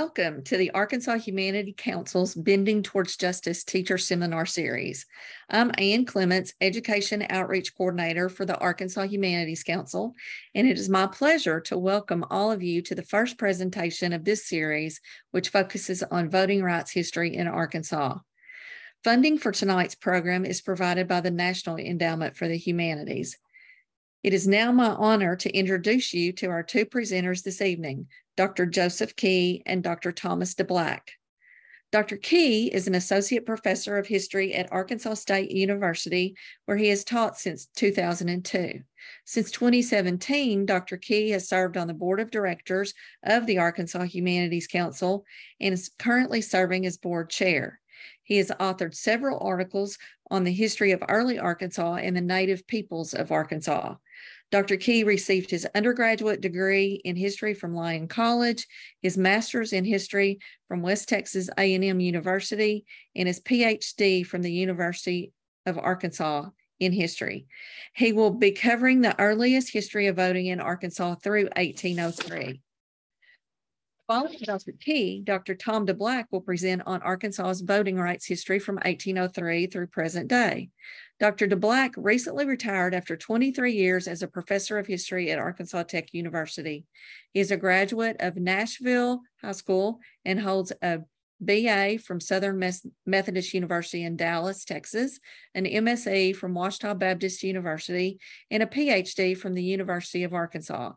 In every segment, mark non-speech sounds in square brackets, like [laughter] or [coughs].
Welcome to the Arkansas Humanity Council's Bending Towards Justice Teacher Seminar Series. I'm Ann Clements, Education Outreach Coordinator for the Arkansas Humanities Council, and it is my pleasure to welcome all of you to the first presentation of this series, which focuses on voting rights history in Arkansas. Funding for tonight's program is provided by the National Endowment for the Humanities. It is now my honor to introduce you to our two presenters this evening, Dr. Joseph Key and Dr. Thomas DeBlack. Dr. Key is an associate professor of history at Arkansas State University, where he has taught since 2002. Since 2017, Dr. Key has served on the board of directors of the Arkansas Humanities Council and is currently serving as board chair. He has authored several articles on the history of early Arkansas and the native peoples of Arkansas. Dr. Key received his undergraduate degree in history from Lyon College, his master's in history from West Texas A&M University, and his PhD from the University of Arkansas in history. He will be covering the earliest history of voting in Arkansas through 1803. Following Dr. Key, Dr. Tom DeBlack will present on Arkansas's voting rights history from 1803 through present day. Dr. DeBlack recently retired after 23 years as a professor of history at Arkansas Tech University. He is a graduate of Nashville High School and holds a BA from Southern Methodist University in Dallas, Texas, an MSc from Ouachita Baptist University, and a PhD from the University of Arkansas.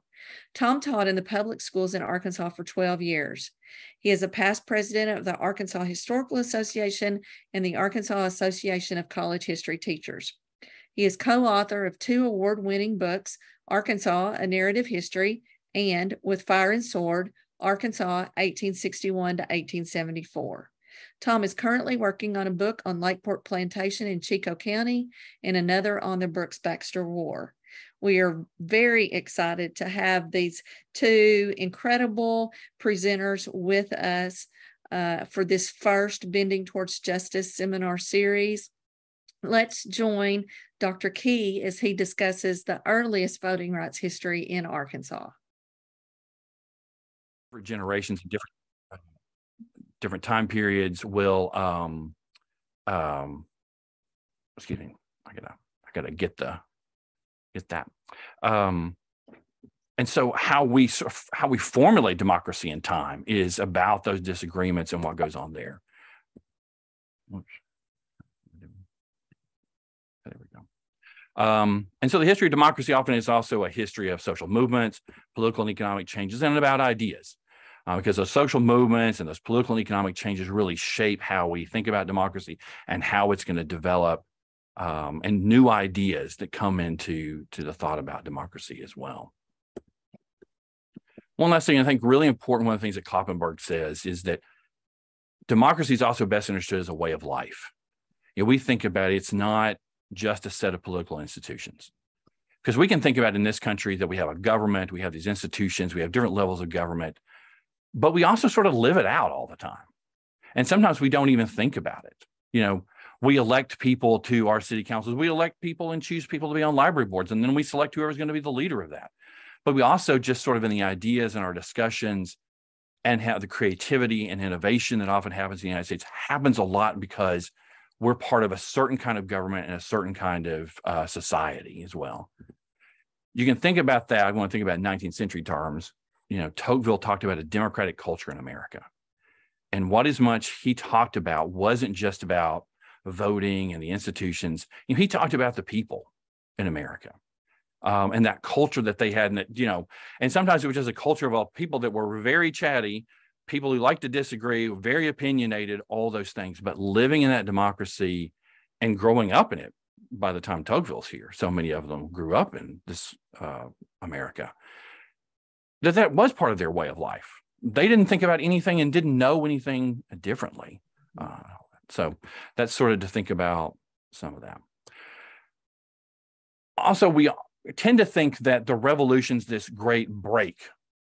Tom taught in the public schools in Arkansas for 12 years. He is a past president of the Arkansas Historical Association and the Arkansas Association of College History Teachers. He is co author of two award winning books Arkansas, A Narrative History, and With Fire and Sword, Arkansas 1861 to 1874. Tom is currently working on a book on Lakeport Plantation in Chicot County and another on the Brooks Baxter War. We are very excited to have these two incredible presenters with us uh, for this first Bending Towards Justice seminar series. Let's join Dr. Key as he discusses the earliest voting rights history in Arkansas. For generations, different different time periods will um um excuse me i gotta i gotta get the get that. Um, and so how we sort how we formulate democracy in time is about those disagreements and what goes on there. There we go. Um, and so the history of democracy often is also a history of social movements, political and economic changes, and about ideas. Uh, because those social movements and those political and economic changes really shape how we think about democracy and how it's going to develop um, and new ideas that come into to the thought about democracy as well. One last thing I think really important, one of the things that Kloppenberg says is that democracy is also best understood as a way of life. You know, we think about it, it's not just a set of political institutions. Because we can think about in this country that we have a government, we have these institutions, we have different levels of government, but we also sort of live it out all the time. And sometimes we don't even think about it. You know, we elect people to our city councils. We elect people and choose people to be on library boards, and then we select whoever's going to be the leader of that. But we also just sort of in the ideas and our discussions and have the creativity and innovation that often happens in the United States happens a lot because we're part of a certain kind of government and a certain kind of uh, society as well. You can think about that. I want to think about 19th century terms. You know, Tocqueville talked about a democratic culture in America. And what as much he talked about wasn't just about voting and the institutions. You know, he talked about the people in America. Um, and that culture that they had, and that, you know, and sometimes it was just a culture of all people that were very chatty, people who like to disagree, very opinionated, all those things. But living in that democracy and growing up in it by the time Tocqueville's here, so many of them grew up in this uh, America, that that was part of their way of life. They didn't think about anything and didn't know anything differently. Uh, so that's sort of to think about some of that. Also, we tend to think that the revolution's this great break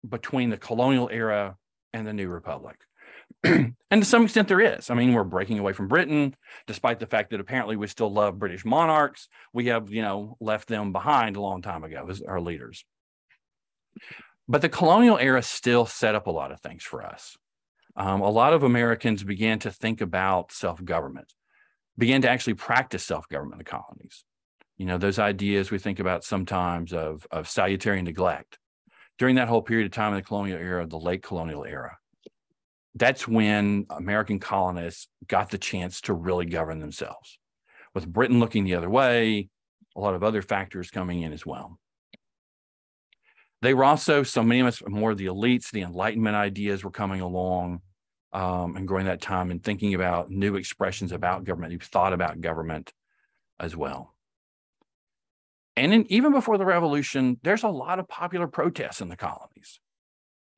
between the colonial era and the new republic. [clears throat] and to some extent, there is. I mean, we're breaking away from Britain, despite the fact that apparently we still love British monarchs. We have, you know, left them behind a long time ago as our leaders. But the colonial era still set up a lot of things for us. Um, a lot of Americans began to think about self government, began to actually practice self government in the colonies. You know, those ideas we think about sometimes of, of salutary neglect. During that whole period of time in the colonial era, the late colonial era, that's when American colonists got the chance to really govern themselves. With Britain looking the other way, a lot of other factors coming in as well. They were also, so many of us, more of the elites, the Enlightenment ideas were coming along um, and growing that time and thinking about new expressions about government, who thought about government as well. And in, even before the revolution, there's a lot of popular protests in the colonies.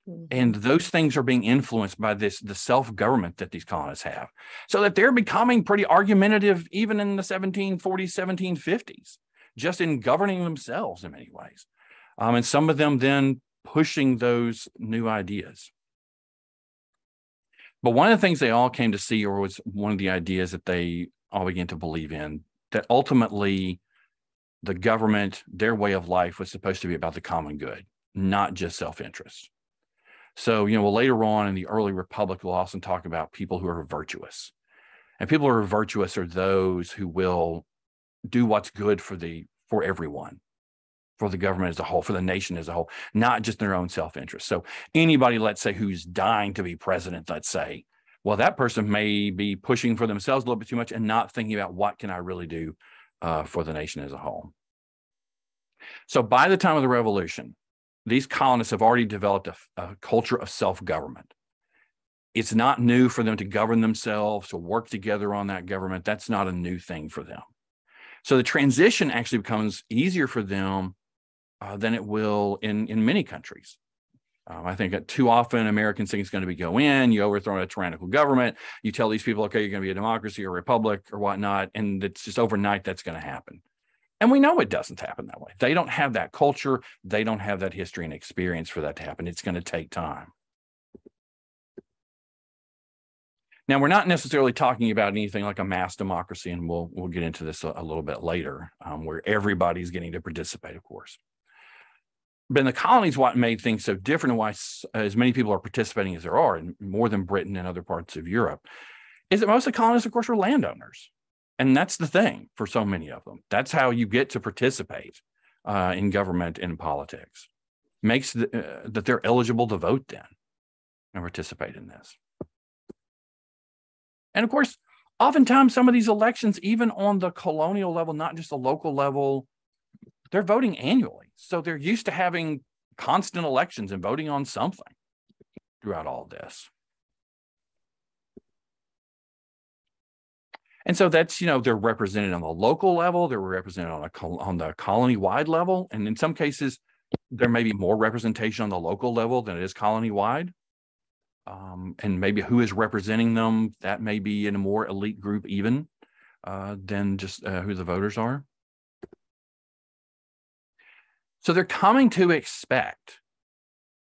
Mm-hmm. And those things are being influenced by this the self-government that these colonists have. So that they're becoming pretty argumentative even in the 1740s, 1750s, just in governing themselves in many ways um, and some of them then pushing those new ideas. But one of the things they all came to see, or was one of the ideas that they all began to believe in, that ultimately the government, their way of life was supposed to be about the common good, not just self interest. So, you know, well, later on in the early republic, we'll often talk about people who are virtuous. And people who are virtuous are those who will do what's good for the for everyone for the government as a whole, for the nation as a whole, not just their own self interest. So, anybody, let's say, who's dying to be president, let's say, well, that person may be pushing for themselves a little bit too much and not thinking about what can I really do uh, for the nation as a whole. So, by the time of the revolution, these colonists have already developed a, a culture of self government. It's not new for them to govern themselves, to work together on that government. That's not a new thing for them. So the transition actually becomes easier for them uh, than it will in in many countries. Um, I think too often Americans think it's going to be go in, you overthrow a tyrannical government, you tell these people, okay, you're going to be a democracy or a republic or whatnot, and it's just overnight that's going to happen. And we know it doesn't happen that way. They don't have that culture, they don't have that history and experience for that to happen. It's going to take time. Now, we're not necessarily talking about anything like a mass democracy, and we'll we'll get into this a, a little bit later, um, where everybody's getting to participate, of course in the colonies, what made things so different and why as many people are participating as there are, and more than Britain and other parts of Europe, is that most of the colonists, of course, are landowners. And that's the thing for so many of them. That's how you get to participate uh, in government and politics. Makes the, uh, that they're eligible to vote then and participate in this. And of course, oftentimes some of these elections, even on the colonial level, not just the local level, they're voting annually. So they're used to having constant elections and voting on something throughout all this. And so that's, you know, they're represented on the local level, they're represented on, a, on the colony wide level. And in some cases, there may be more representation on the local level than it is colony wide. Um, and maybe who is representing them, that may be in a more elite group, even uh, than just uh, who the voters are. So they're coming to expect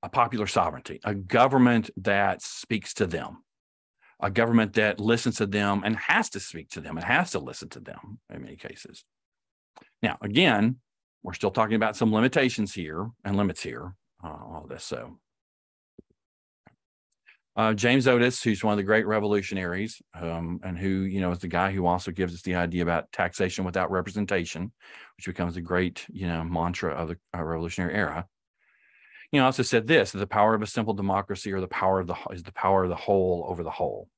a popular sovereignty, a government that speaks to them, a government that listens to them and has to speak to them and has to listen to them in many cases. Now, again, we're still talking about some limitations here and limits here, uh, all this. So uh, James Otis, who's one of the great revolutionaries, um, and who you know is the guy who also gives us the idea about taxation without representation, which becomes a great you know mantra of the uh, revolutionary era. You know, also said this: the power of a simple democracy, or the power of the is the power of the whole over the whole.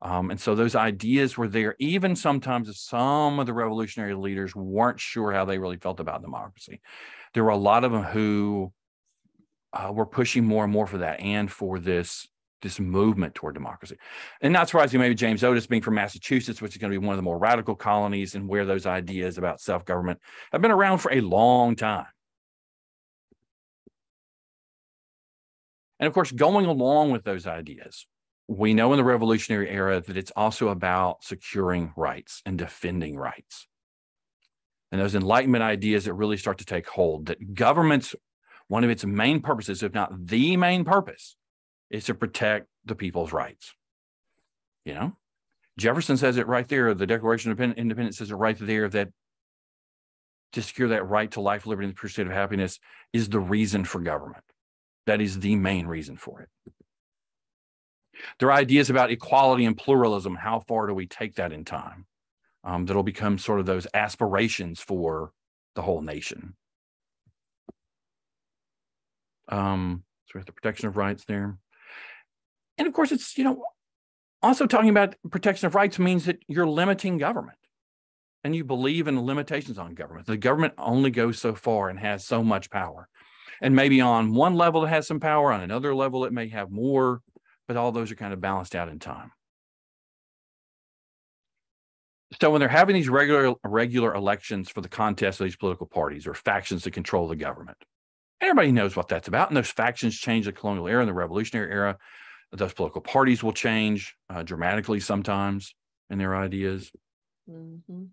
Um, and so those ideas were there, even sometimes if some of the revolutionary leaders weren't sure how they really felt about democracy. There were a lot of them who uh, were pushing more and more for that and for this this movement toward democracy. And not surprising, maybe James Otis being from Massachusetts, which is going to be one of the more radical colonies and where those ideas about self government have been around for a long time. And of course, going along with those ideas, we know in the revolutionary era that it's also about securing rights and defending rights. And those Enlightenment ideas that really start to take hold that governments, one of its main purposes, if not the main purpose, is to protect the people's rights. You know, Jefferson says it right there. The Declaration of Independence says it right there that to secure that right to life, liberty, and the pursuit of happiness is the reason for government. That is the main reason for it. There are ideas about equality and pluralism. How far do we take that in time? Um, that'll become sort of those aspirations for the whole nation. Um, so we have the protection of rights there. And of course, it's, you know, also talking about protection of rights means that you're limiting government and you believe in limitations on government. The government only goes so far and has so much power. And maybe on one level it has some power, on another level it may have more, but all those are kind of balanced out in time. So when they're having these regular regular elections for the contest of these political parties or factions to control the government, everybody knows what that's about. And those factions change the colonial era and the revolutionary era. Those political parties will change uh, dramatically sometimes in their ideas. Mm-hmm.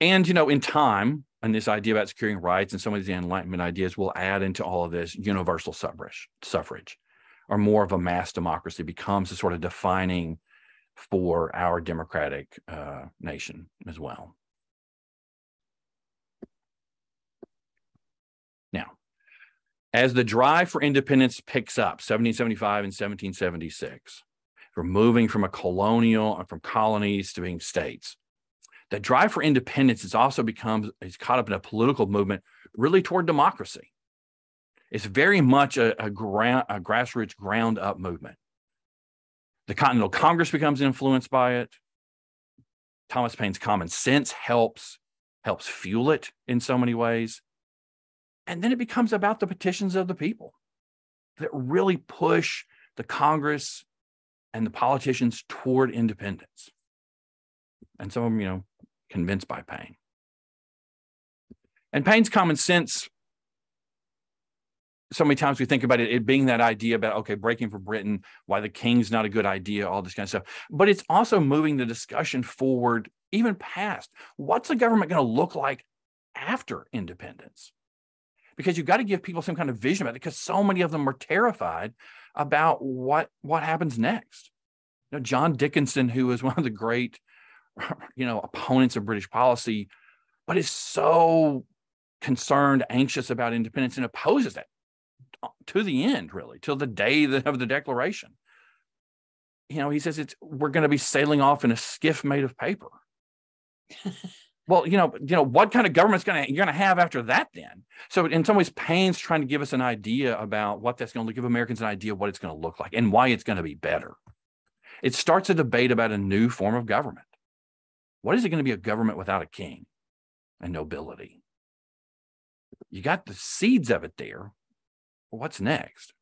And, you know, in time, and this idea about securing rights and some of these Enlightenment ideas will add into all of this universal suffrage, suffrage, or more of a mass democracy becomes a sort of defining for our democratic uh, nation as well. Now, as the drive for independence picks up, 1775 and 1776, we're moving from a colonial, uh, from colonies to being states that drive for independence has also become is caught up in a political movement really toward democracy. It's very much a, a, a grassroots ground up movement. The Continental Congress becomes influenced by it. Thomas Paine's common sense helps helps fuel it in so many ways. And then it becomes about the petitions of the people that really push the Congress and the politicians toward independence. And some of them, you know, convinced by Paine. And Paine's common sense, so many times we think about it, it being that idea about, okay, breaking for Britain, why the king's not a good idea, all this kind of stuff. But it's also moving the discussion forward, even past what's the government going to look like after independence? Because you've got to give people some kind of vision about it, because so many of them are terrified about what what happens next. You know, John Dickinson, who is [laughs] one of the great you know, opponents of British policy, but is so concerned, anxious about independence, and opposes it to the end, really, till the day of the Declaration. You know, he says it's we're going to be sailing off in a skiff made of paper. [laughs] well, you know, you know, what kind of government's to you're to have after that? Then, so in some ways, Paine's trying to give us an idea about what that's going to give Americans an idea of what it's going to look like and why it's going to be better. It starts a debate about a new form of government what is it going to be a government without a king and nobility? You got the seeds of it there. What's next?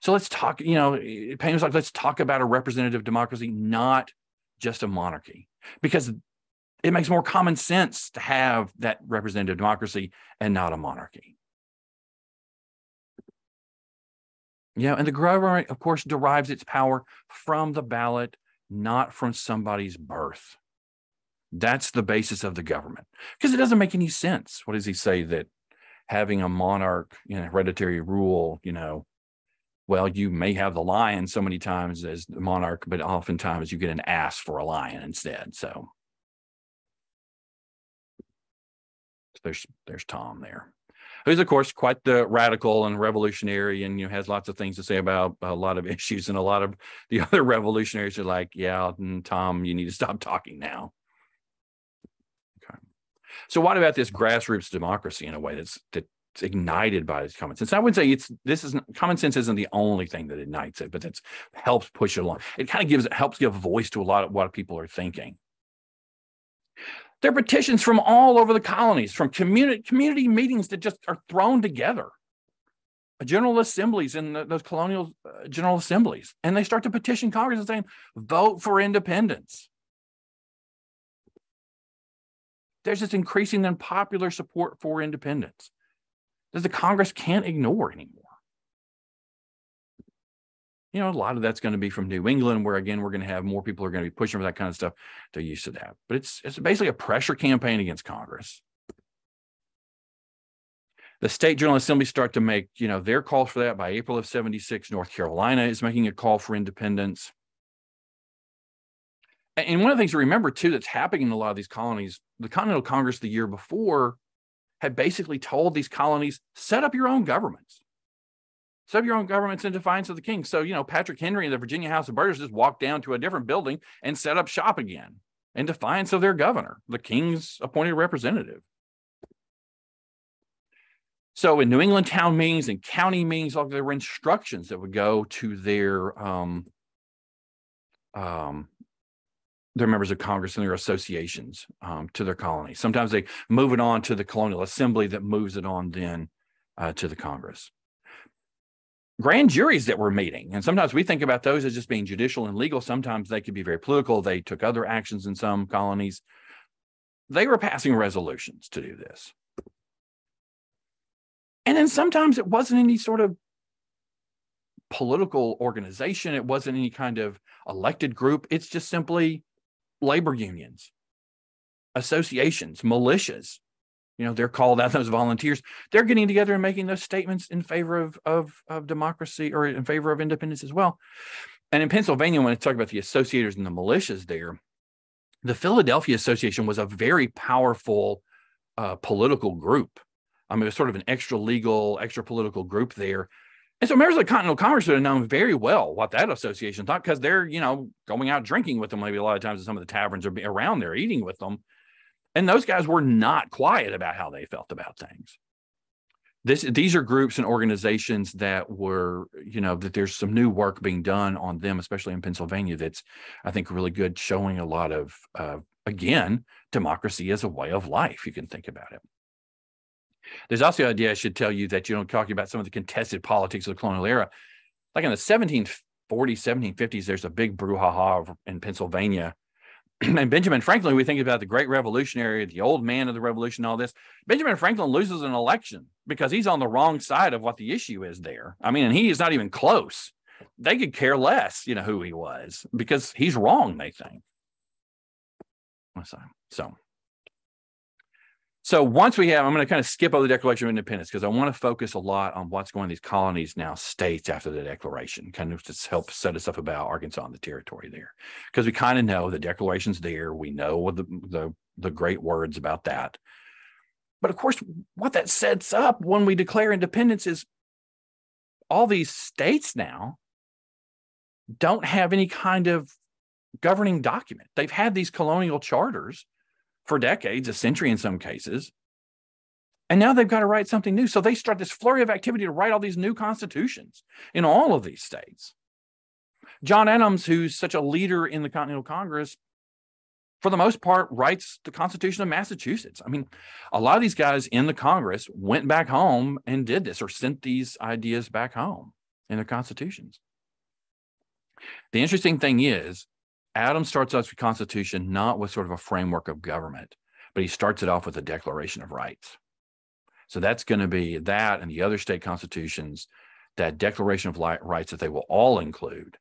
So let's talk, you know, Paine was like, let's talk about a representative democracy, not just a monarchy, because it makes more common sense to have that representative democracy and not a monarchy. Yeah, and the government, of course, derives its power from the ballot not from somebody's birth. That's the basis of the government because it doesn't make any sense. What does he say that having a monarch, you know, hereditary rule, you know, well, you may have the lion so many times as the monarch, but oftentimes you get an ass for a lion instead. So there's there's Tom there who's of course quite the radical and revolutionary and you know has lots of things to say about a lot of [laughs] issues and a lot of the other revolutionaries are like yeah mm, tom you need to stop talking now. Okay. So what about this grassroots democracy in a way that's that's ignited by this common sense? I would say it's this is common sense isn't the only thing that ignites it but that's helps push it along. It kind of gives helps give voice to a lot of what people are thinking there are petitions from all over the colonies, from community community meetings that just are thrown together, general assemblies in those colonial uh, general assemblies, and they start to petition Congress and saying, "Vote for independence." There's this increasing and popular support for independence that the Congress can't ignore anymore you know, a lot of that's going to be from New England, where again, we're going to have more people are going to be pushing for that kind of stuff. They're used to that. But it's it's basically a pressure campaign against Congress. The state general assembly start to make, you know, their calls for that by April of 76. North Carolina is making a call for independence. And one of the things to remember too that's happening in a lot of these colonies, the Continental Congress the year before had basically told these colonies, set up your own governments Up your own governments in defiance of the king. So, you know, Patrick Henry and the Virginia House of Burgesses just walked down to a different building and set up shop again in defiance of their governor, the king's appointed representative. So in New England town meetings and county meetings, there were instructions that would go to their um, um, their members of Congress and their associations um, to their colonies. Sometimes they move it on to the colonial assembly that moves it on then uh, to the Congress. Grand juries that were meeting, and sometimes we think about those as just being judicial and legal. Sometimes they could be very political. They took other actions in some colonies. They were passing resolutions to do this. And then sometimes it wasn't any sort of political organization, it wasn't any kind of elected group. It's just simply labor unions, associations, militias. You know, they're called out those volunteers. They're getting together and making those statements in favor of, of, of democracy or in favor of independence as well. And in Pennsylvania, when I talk about the associators and the militias there, the Philadelphia Association was a very powerful uh, political group. I mean, it was sort of an extra legal, extra political group there. And so members of the Continental Congress would have known very well what that association thought because they're, you know, going out drinking with them maybe a lot of times in some of the taverns or around there eating with them. And those guys were not quiet about how they felt about things. This, these are groups and organizations that were, you know, that there's some new work being done on them, especially in Pennsylvania. That's, I think, really good, showing a lot of, uh, again, democracy as a way of life. You can think about it. There's also the idea I should tell you that you know talking about some of the contested politics of the colonial era, like in the 1740s, 1750s, there's a big brouhaha in Pennsylvania. [clears throat] and Benjamin Franklin, we think about the great revolutionary, the old man of the revolution, all this. Benjamin Franklin loses an election because he's on the wrong side of what the issue is there. I mean, and he is not even close. They could care less, you know, who he was because he's wrong, they think. So so once we have, I'm going to kind of skip over the Declaration of Independence because I want to focus a lot on what's going on these colonies now states after the Declaration, kind of to help set us up about Arkansas and the territory there, because we kind of know the Declaration's there. We know the, the the great words about that, but of course, what that sets up when we declare independence is all these states now don't have any kind of governing document. They've had these colonial charters for decades, a century in some cases. And now they've got to write something new. So they start this flurry of activity to write all these new constitutions in all of these states. John Adams, who's such a leader in the Continental Congress, for the most part, writes the Constitution of Massachusetts. I mean, a lot of these guys in the Congress went back home and did this or sent these ideas back home in their constitutions. The interesting thing is, Adams starts off the Constitution not with sort of a framework of government, but he starts it off with a Declaration of Rights. So that's going to be that and the other state constitutions, that Declaration of Rights that they will all include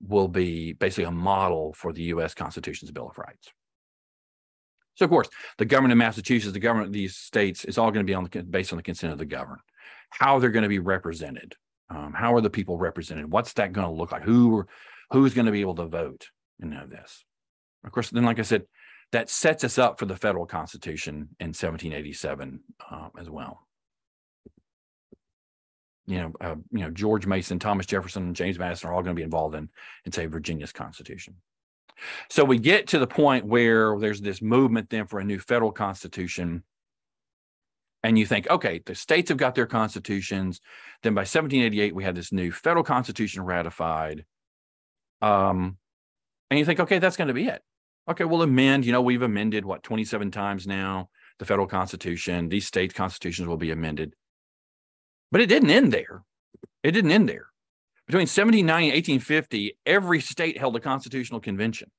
will be basically a model for the U.S. Constitution's Bill of Rights. So, of course, the government of Massachusetts, the government of these states is all going to be on the, based on the consent of the governed. How they're going to be represented. Um, how are the people represented? What's that going to look like? Who who's going to be able to vote? And know this. Of course, then, like I said, that sets us up for the federal constitution in 1787 uh, as well. You know, uh, you know, George Mason, Thomas Jefferson, and James Madison are all going to be involved in, in say, Virginia's constitution. So we get to the point where there's this movement then for a new federal constitution. And you think, okay, the states have got their constitutions. Then by 1788, we had this new federal constitution ratified. Um, and you think, okay, that's going to be it. Okay, we'll amend. You know, we've amended what 27 times now the federal constitution. These state constitutions will be amended. But it didn't end there. It didn't end there. Between 1790 and 1850, every state held a constitutional convention.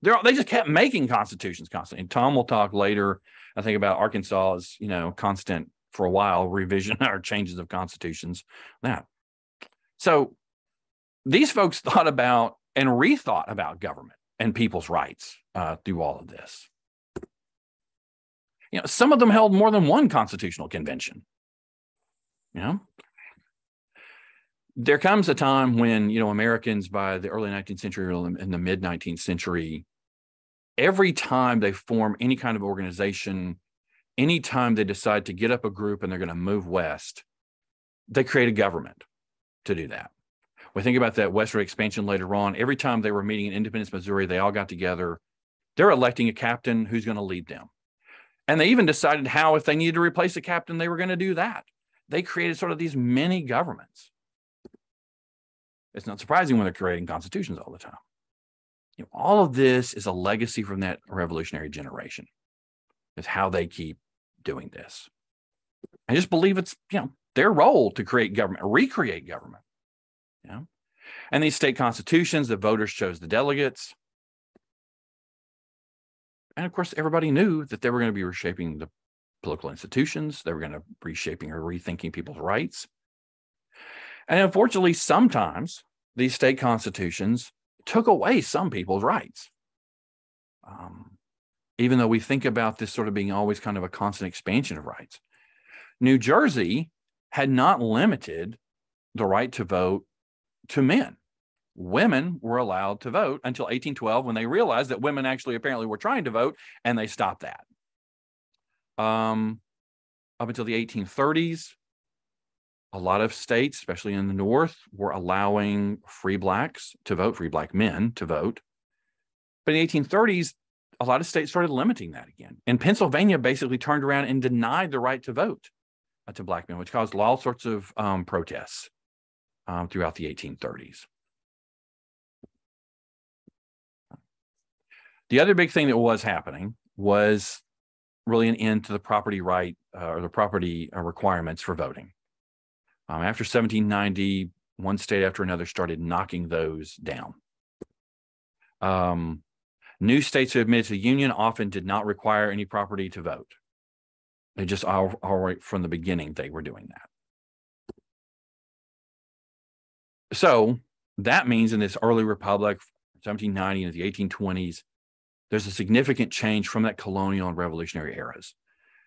They're, they just kept making constitutions constantly. And Tom will talk later, I think, about Arkansas's, you know, constant for a while revision [laughs] or changes of constitutions. That. So these folks [laughs] thought about and rethought about government and people's rights uh, through all of this. You know, some of them held more than one constitutional convention. You know, there comes a time when you know Americans by the early 19th century or in the mid 19th century, every time they form any kind of organization, anytime they decide to get up a group and they're going to move west, they create a government to do that. We think about that Western expansion later on. Every time they were meeting in Independence, Missouri, they all got together. They're electing a captain who's going to lead them. And they even decided how, if they needed to replace a captain, they were going to do that. They created sort of these mini governments. It's not surprising when they're creating constitutions all the time. You know, all of this is a legacy from that revolutionary generation. Is how they keep doing this. I just believe it's you know their role to create government, recreate government. Yeah. And these state constitutions, the voters chose the delegates. And of course, everybody knew that they were going to be reshaping the political institutions. They were going to reshaping or rethinking people's rights. And unfortunately, sometimes these state constitutions took away some people's rights. Um, even though we think about this sort of being always kind of a constant expansion of rights. New Jersey had not limited the right to vote to men. Women were allowed to vote until 1812 when they realized that women actually apparently were trying to vote and they stopped that. Um, up until the 1830s, a lot of states, especially in the North, were allowing free blacks to vote, free black men to vote. But in the 1830s, a lot of states started limiting that again. And Pennsylvania basically turned around and denied the right to vote uh, to black men, which caused all sorts of um, protests um, throughout the 1830s. The other big thing that was happening was really an end to the property right uh, or the property uh, requirements for voting. Um, after 1790, one state after another started knocking those down. Um, new states who admitted to the union often did not require any property to vote. They just all, all right from the beginning they were doing that. So that means in this early republic, 1790 into the 1820s, there's a significant change from that colonial and revolutionary eras.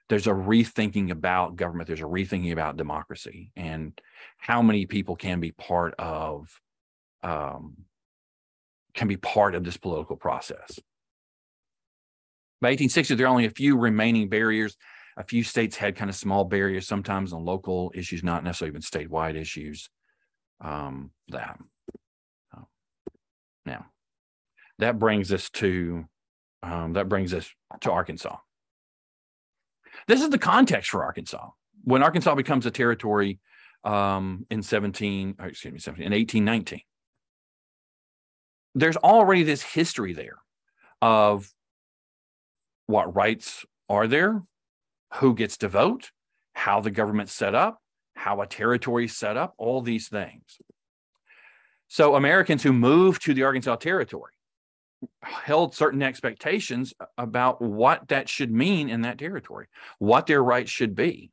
There's a rethinking about government. There's a rethinking about democracy and how many people can be part of um, can be part of this political process. By 1860, there are only a few remaining barriers. A few states had kind of small barriers, sometimes on local issues, not necessarily even statewide issues um, that. Now, that brings us to um, that brings us to Arkansas. This is the context for Arkansas. When Arkansas becomes a territory um, in 17, excuse me, 17, in 1819, there's already this history there of what rights are there, who gets to vote, how the government's set up, how a territory is set up, all these things. So Americans who moved to the Arkansas Territory held certain expectations about what that should mean in that territory, what their rights should be,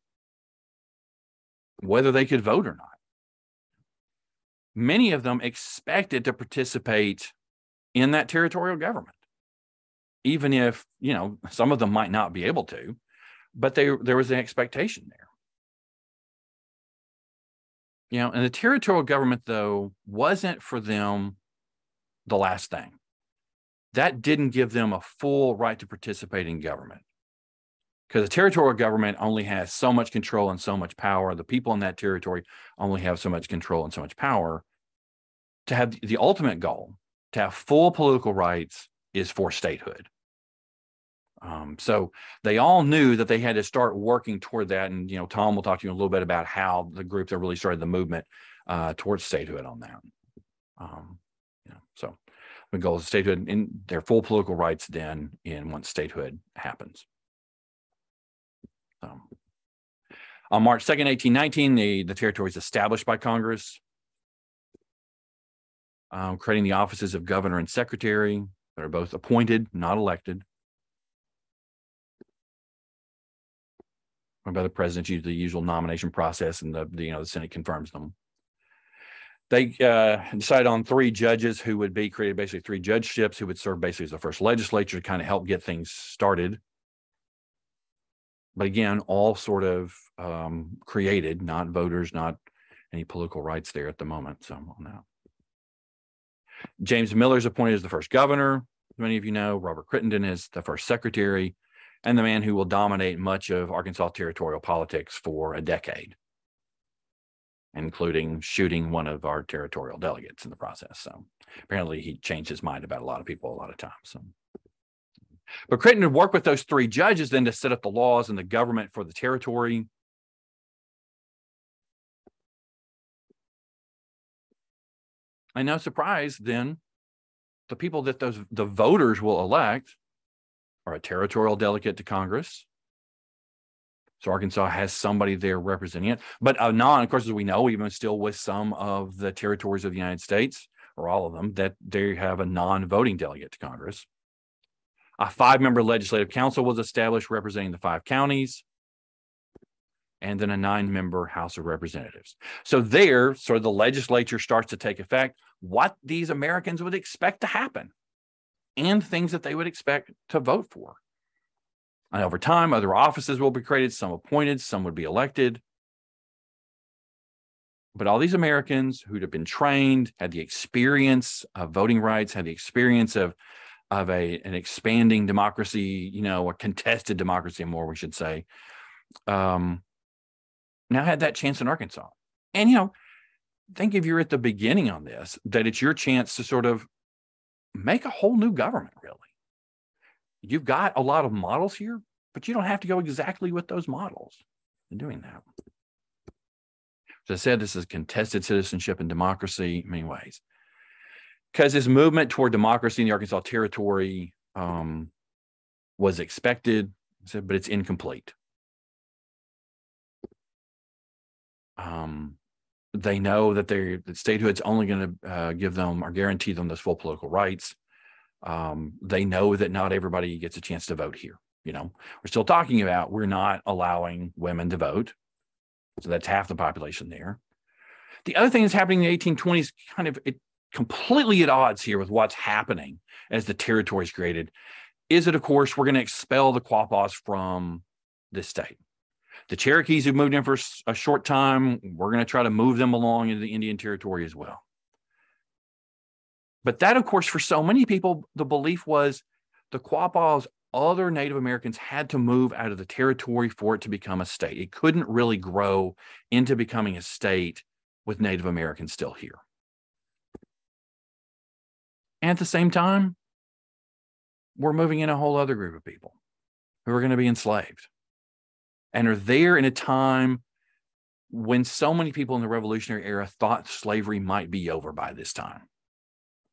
whether they could vote or not. Many of them expected to participate in that territorial government, even if, you know, some of them might not be able to, but they, there was an expectation there. You know, and the territorial government, though, wasn't for them the last thing. That didn't give them a full right to participate in government. Because the territorial government only has so much control and so much power. The people in that territory only have so much control and so much power. To have the ultimate goal, to have full political rights, is for statehood. Um, so they all knew that they had to start working toward that. And, you know, Tom will talk to you a little bit about how the group that really started the movement uh, towards statehood on that. Um, so the goal is statehood in their full political rights then in once statehood happens. On March 2nd, 1819, the, the territory is established by Congress, um, creating the offices of governor and secretary that are both appointed, not elected. By the president use the usual nomination process and the, the, you know the senate confirms them. They uh, decided on three judges who would be created basically three judgeships who would serve basically as the first legislature to kind of help get things started. But again all sort of um, created not voters not any political rights there at the moment so on that. James miller is appointed as the first governor many of you know. Robert crittenden is the first secretary and the man who will dominate much of Arkansas territorial politics for a decade. including shooting one of our territorial delegates in the process. So apparently he changed his mind about a lot of people a lot of times. So. But Crittenden would work with those three judges then to set up the laws and the government for the territory. And no surprise, then the people that those the voters will elect are a territorial delegate to Congress. So Arkansas has somebody there representing it, but uh, a non, of course, as we know, even still with some of the territories of the United States, or all of them, that they have a non-voting delegate to Congress. A five-member legislative council was established representing the five counties and then a nine-member House of Representatives. So there, sort of the legislature starts to take effect, what these Americans would expect to happen and things that they would expect to vote for. And over time, other offices will be created, some appointed, some would be elected. But all these Americans who'd have been trained, had the experience of voting rights, had the experience of, of a, an expanding democracy, you know, a contested democracy, more we should say, um, now had that chance in Arkansas. And, you know, think if you're at the beginning on this, that it's your chance to sort of make a whole new government, really. You've got a lot of models here, but you don't have to go exactly with those models in doing that. As I said, this is contested citizenship and democracy in many ways. Because this movement toward democracy in the Arkansas Territory um, was expected, but it's incomplete. Um, they know that they that statehood's only going to uh, give them or guarantee them those full political rights. Um, they know that not everybody gets a chance to vote here. You know, we're still talking about we're not allowing women to vote, so that's half the population there. The other thing that's happening in the 1820s, kind of it completely at odds here with what's happening as the territory is created, is that of course we're going to expel the Quapaws from this state. The Cherokees who moved in for a short time, we're going to try to move them along into the Indian Territory as well. But that, of course, for so many people, the belief was the Quapaws, other Native Americans had to move out of the territory for it to become a state. It couldn't really grow into becoming a state with Native Americans still here. And at the same time, we're moving in a whole other group of people who are going to be enslaved and are there in a time when so many people in the revolutionary era thought slavery might be over by this time,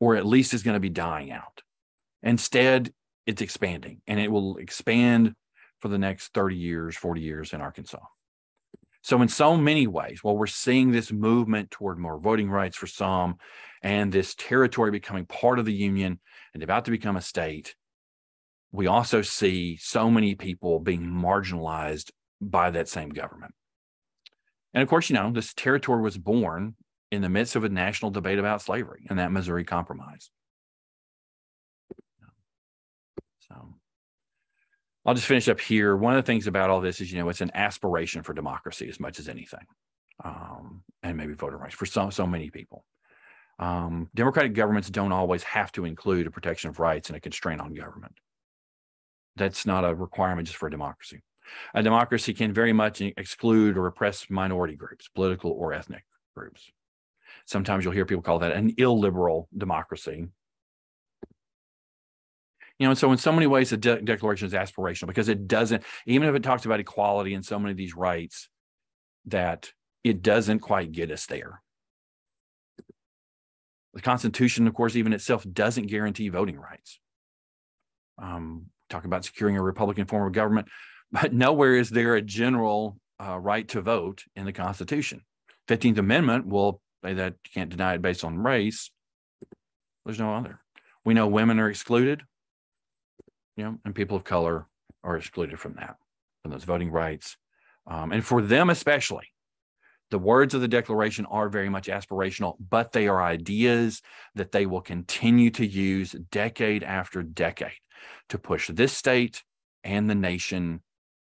or at least is going to be dying out. Instead, it's expanding and it will expand for the next 30 years, 40 years in Arkansas. So, in so many ways, while we're seeing this movement toward more voting rights for some and this territory becoming part of the Union and about to become a state, we also see so many people being marginalized by that same government. And of course, you know, this territory was born in the midst of a national debate about slavery and that Missouri Compromise. So I'll just finish up here. One of the things about all this is, you know, it's an aspiration for democracy as much as anything, um, and maybe voter rights for so so many people. Um, democratic governments don't always have to include a protection of rights and a constraint on government. That's not a requirement just for a democracy. A democracy can very much exclude or repress minority groups, political or ethnic groups. Sometimes you'll hear people call that an illiberal democracy. You know, and so in so many ways, the de- Declaration is aspirational because it doesn't, even if it talks about equality and so many of these rights, that it doesn't quite get us there. The Constitution, of course, even itself doesn't guarantee voting rights. Um, talk about securing a Republican form of government but nowhere is there a general uh, right to vote in the Constitution. 15th Amendment will say that you can't deny it based on race. There's no other. We know women are excluded, you know, and people of color are excluded from that, from those voting rights. Um, and for them especially, the words of the Declaration are very much aspirational, but they are ideas that they will continue to use decade after decade to push this state and the nation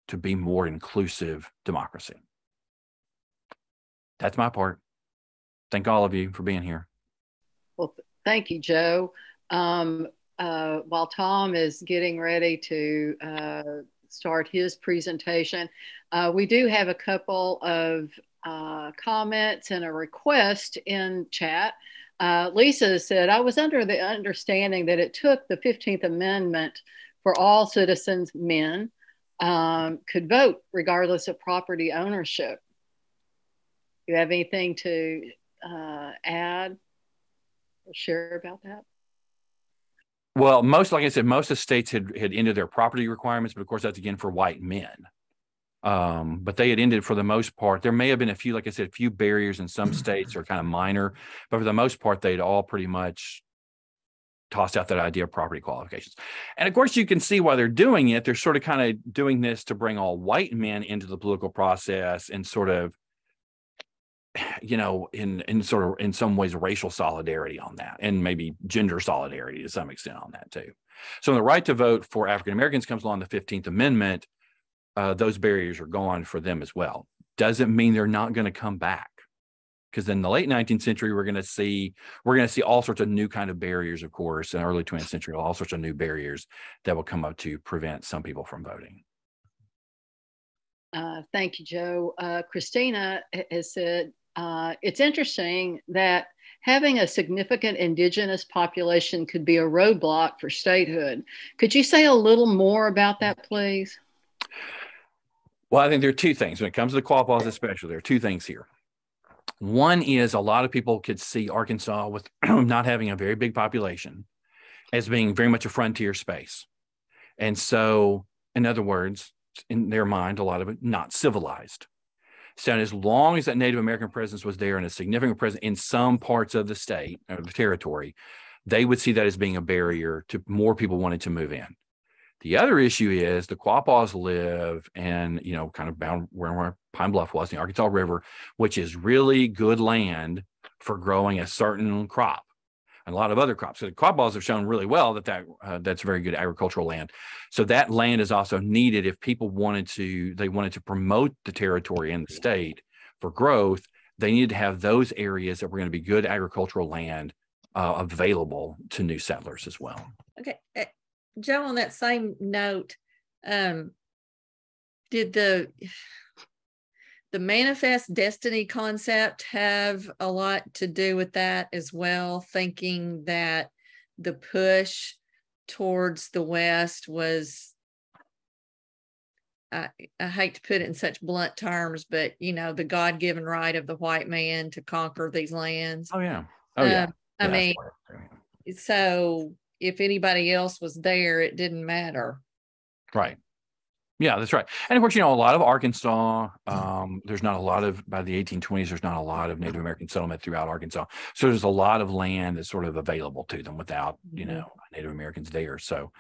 to be more inclusive democracy. That's my part. Thank all of you for being here. Well, thank you, Joe. Um, uh, while Tom is getting ready to uh, start his presentation, uh, we do have a couple of uh, comments and a request in chat. Uh, Lisa said, I was under the understanding that it took the 15th Amendment for all citizens, men, um, could vote regardless of property ownership. You have anything to uh, add or share about that? Well, most, like I said, most of the states had, had ended their property requirements, but of course, that's again for white men. Um, but they had ended for the most part. There may have been a few, like I said, a few barriers in some [clears throat] states are kind of minor, but for the most part, they'd all pretty much tossed out that idea of property qualifications. And of course, you can see why they're doing it. They're sort of kind of doing this to bring all white men into the political process and sort of, you know, in in sort of in some ways racial solidarity on that, and maybe gender solidarity to some extent on that too. So when the right to vote for African Americans comes along, the 15th Amendment, uh, those barriers are gone for them as well. Doesn't mean they're not going to come back because in the late 19th century we're going to see we're going to see all sorts of new kind of barriers of course in early 20th century all sorts of new barriers that will come up to prevent some people from voting. Uh, thank you joe. Uh, christina has said uh, it's interesting that having a significant indigenous population could be a roadblock for statehood. Could you say a little more about that please? Well i think there are two things when it comes to the qualifiers especially there are two things here one is a lot of people could see Arkansas with [clears throat] not having a very big population as being very much a frontier space. And so, in other words, in their mind, a lot of it not civilized. So, as long as that Native American presence was there and a significant presence in some parts of the state or the territory, they would see that as being a barrier to more people wanting to move in. The other issue is the Quapaws live and, you know, kind of bound where, Pine Bluff was, the Arkansas River, which is really good land for growing a certain crop and a lot of other crops. So the Quapaws have shown really well that, that uh, that's very good agricultural land. So that land is also needed if people wanted to, they wanted to promote the territory and the state for growth, they needed to have those areas that were going to be good agricultural land uh, available to new settlers as well. Okay. Joe, on that same note, um, did the the manifest destiny concept have a lot to do with that as well? Thinking that the push towards the West was I, I, hate to put it in such blunt terms, but you know, the God given right of the white man to conquer these lands. Oh yeah. Oh yeah. Um, I yeah, mean, so if anybody else was there, it didn't matter. Right. Yeah, that's right. And of course, you know, a lot of Arkansas, um, there's not a lot of, by the 1820s, there's not a lot of Native American settlement throughout Arkansas. So there's a lot of land that's sort of available to them without, you mm-hmm. know, Native Americans there. So,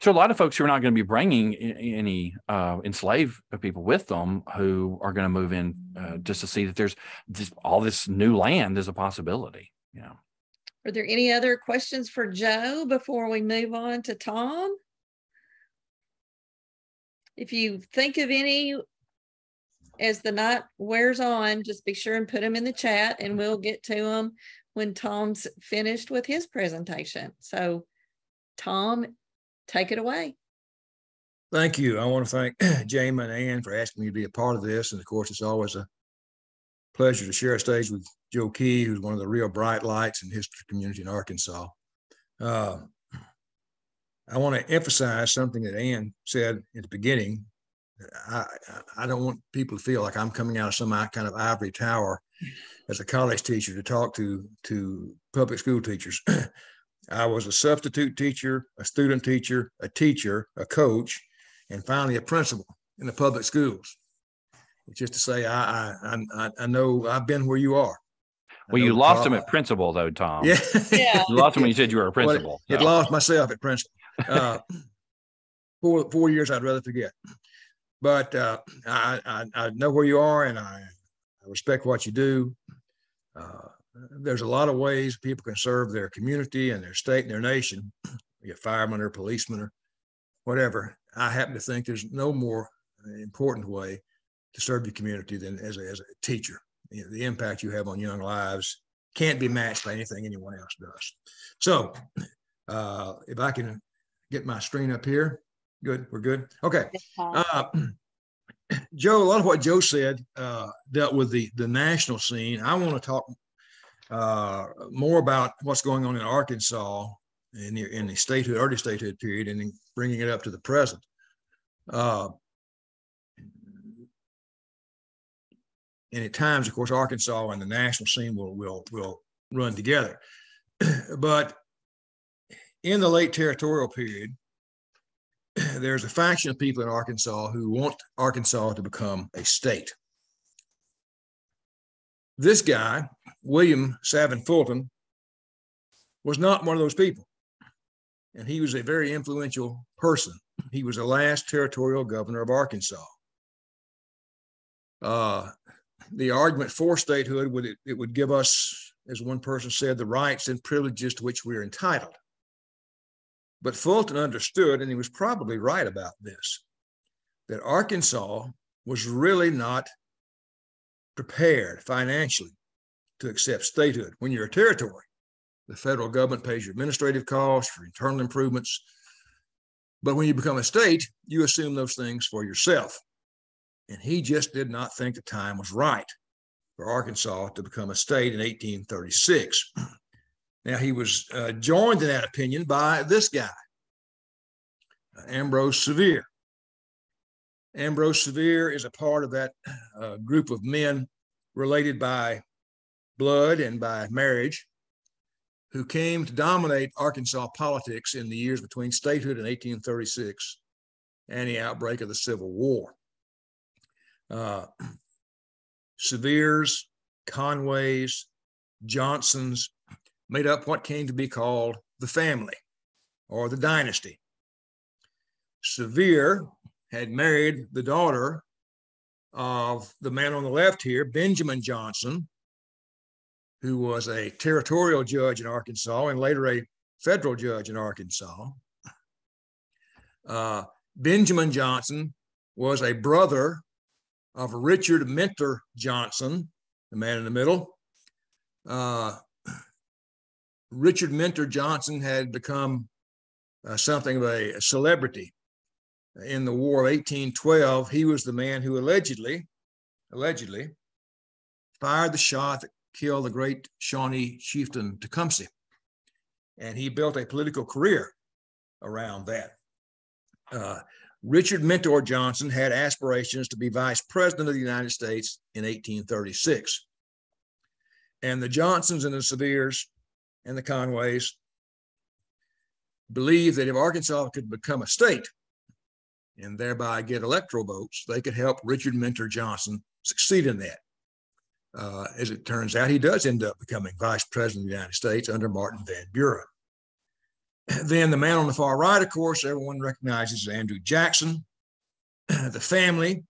so a lot of folks who are not going to be bringing any uh, enslaved people with them who are going to move in uh, just to see that there's this, all this new land is a possibility. You know. Are there any other questions for Joe before we move on to Tom? If you think of any as the night wears on, just be sure and put them in the chat and we'll get to them when Tom's finished with his presentation. So Tom, take it away. Thank you. I want to thank [clears throat] Jamie and Ann for asking me to be a part of this. And of course, it's always a pleasure to share a stage with Joe Key, who's one of the real bright lights in history community in Arkansas. Uh, I want to emphasize something that Ann said at the beginning. I, I don't want people to feel like I'm coming out of some kind of ivory tower as a college teacher to talk to to public school teachers. [clears throat] I was a substitute teacher, a student teacher, a teacher, a coach, and finally a principal in the public schools. It's just to say I I I know I've been where you are. Well, you lost him at principal though, Tom. Yeah. yeah. you lost him when you said you were a principal. Well, it so. lost myself at principal. Uh, [laughs] four four years I'd rather forget. But uh, I, I, I know where you are, and I, I respect what you do. Uh, there's a lot of ways people can serve their community and their state and their nation. Be a fireman or policeman or whatever. I happen to think there's no more important way to serve your community than as a, as a teacher. You know, the impact you have on young lives can't be matched by anything anyone else does. So, uh, if I can get my screen up here, good, we're good. Okay. Uh, [clears throat] Joe, a lot of what Joe said uh, dealt with the the national scene. I want to talk uh, more about what's going on in Arkansas in the in the statehood, early statehood period, and bringing it up to the present. Uh, and at times, of course, Arkansas and the national scene will will will run together. [clears throat] but in the late territorial period, [clears throat] there's a faction of people in Arkansas who want Arkansas to become a state. This guy, William Savin Fulton, was not one of those people. And he was a very influential person. He was the last territorial governor of Arkansas. Uh, the argument for statehood would it, it would give us, as one person said, the rights and privileges to which we are entitled. But Fulton understood, and he was probably right about this, that Arkansas was really not prepared financially to accept statehood. When you're a territory, the federal government pays your administrative costs, your internal improvements. But when you become a state, you assume those things for yourself. And he just did not think the time was right for Arkansas to become a state in 1836. [clears throat] Now, he was uh, joined in that opinion by this guy, Ambrose Sevier. Ambrose Sevier is a part of that uh, group of men related by blood and by marriage who came to dominate Arkansas politics in the years between statehood in 1836 and the outbreak of the Civil War. Uh, Conways, Johnsons made up what came to be called the family or the dynasty. Sevier had married the daughter of the man on the left here, Benjamin Johnson, who was a territorial judge in Arkansas and later a federal judge in Arkansas. Uh, Benjamin Johnson was a brother of Richard Mentor Johnson, the man in the middle. Uh, Richard Mentor Johnson had become uh, something of a, celebrity in the War of 1812. He was the man who allegedly, allegedly, fired the shot that killed the great Shawnee chieftain Tecumseh, and he built a political career around that. Uh, Richard Mentor Johnson had aspirations to be vice president of the United States in 1836. And the Johnsons and the Seviers and the Conways believed that if Arkansas could become a state and thereby get electoral votes, they could help Richard Mentor Johnson succeed in that. Uh, as it turns out, he does end up becoming vice president of the United States under Martin Van Buren. [clears throat] Then the man on the far right, of course, everyone recognizes Andrew Jackson. [clears throat] the family,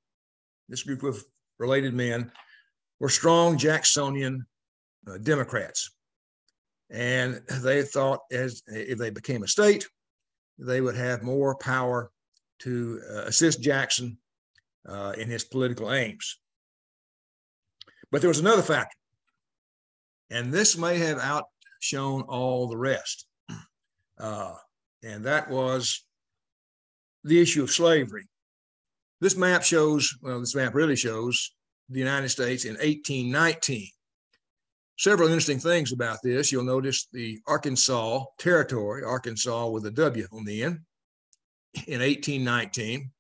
this group of related men, were strong Jacksonian uh, Democrats. And they thought as if they became a state, they would have more power to uh, assist Jackson uh, in his political aims. But there was another factor, and this may have outshone all the rest. Uh, and that was the issue of slavery. This map shows, well, this map really shows the United States in 1819. Several interesting things about this. You'll notice the Arkansas Territory, Arkansas with a W on the end, in 1819,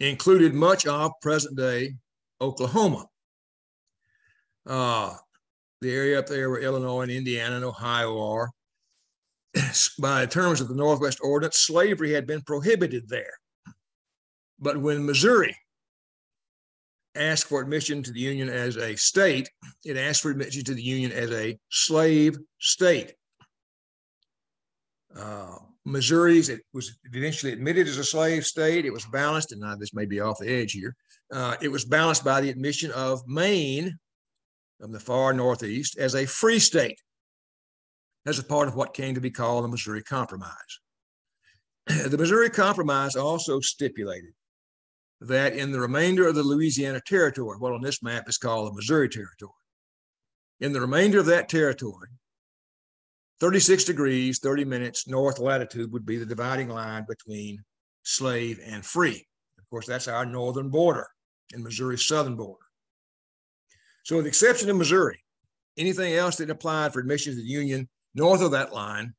included much of present day Oklahoma. Uh, the area up there where Illinois and Indiana and Ohio are, [clears throat] by terms of the Northwest Ordinance, slavery had been prohibited there. But when Missouri asked for admission to the Union as a state, it asked for admission to the Union as a slave state. Uh, Missouri's it was eventually admitted as a slave state. It was balanced, and now this may be off the edge here. Uh, it was balanced by the admission of Maine, from the far northeast, as a free state as a part of what came to be called the Missouri Compromise. [clears throat] the Missouri Compromise also stipulated that in the remainder of the Louisiana Territory, what on this map is called the Missouri Territory, in the remainder of that territory, 36 degrees, 30 minutes north latitude would be the dividing line between slave and free. Of course, that's our northern border and Missouri's southern border. So, with the exception of Missouri, anything else that applied for admission to the Union north of that line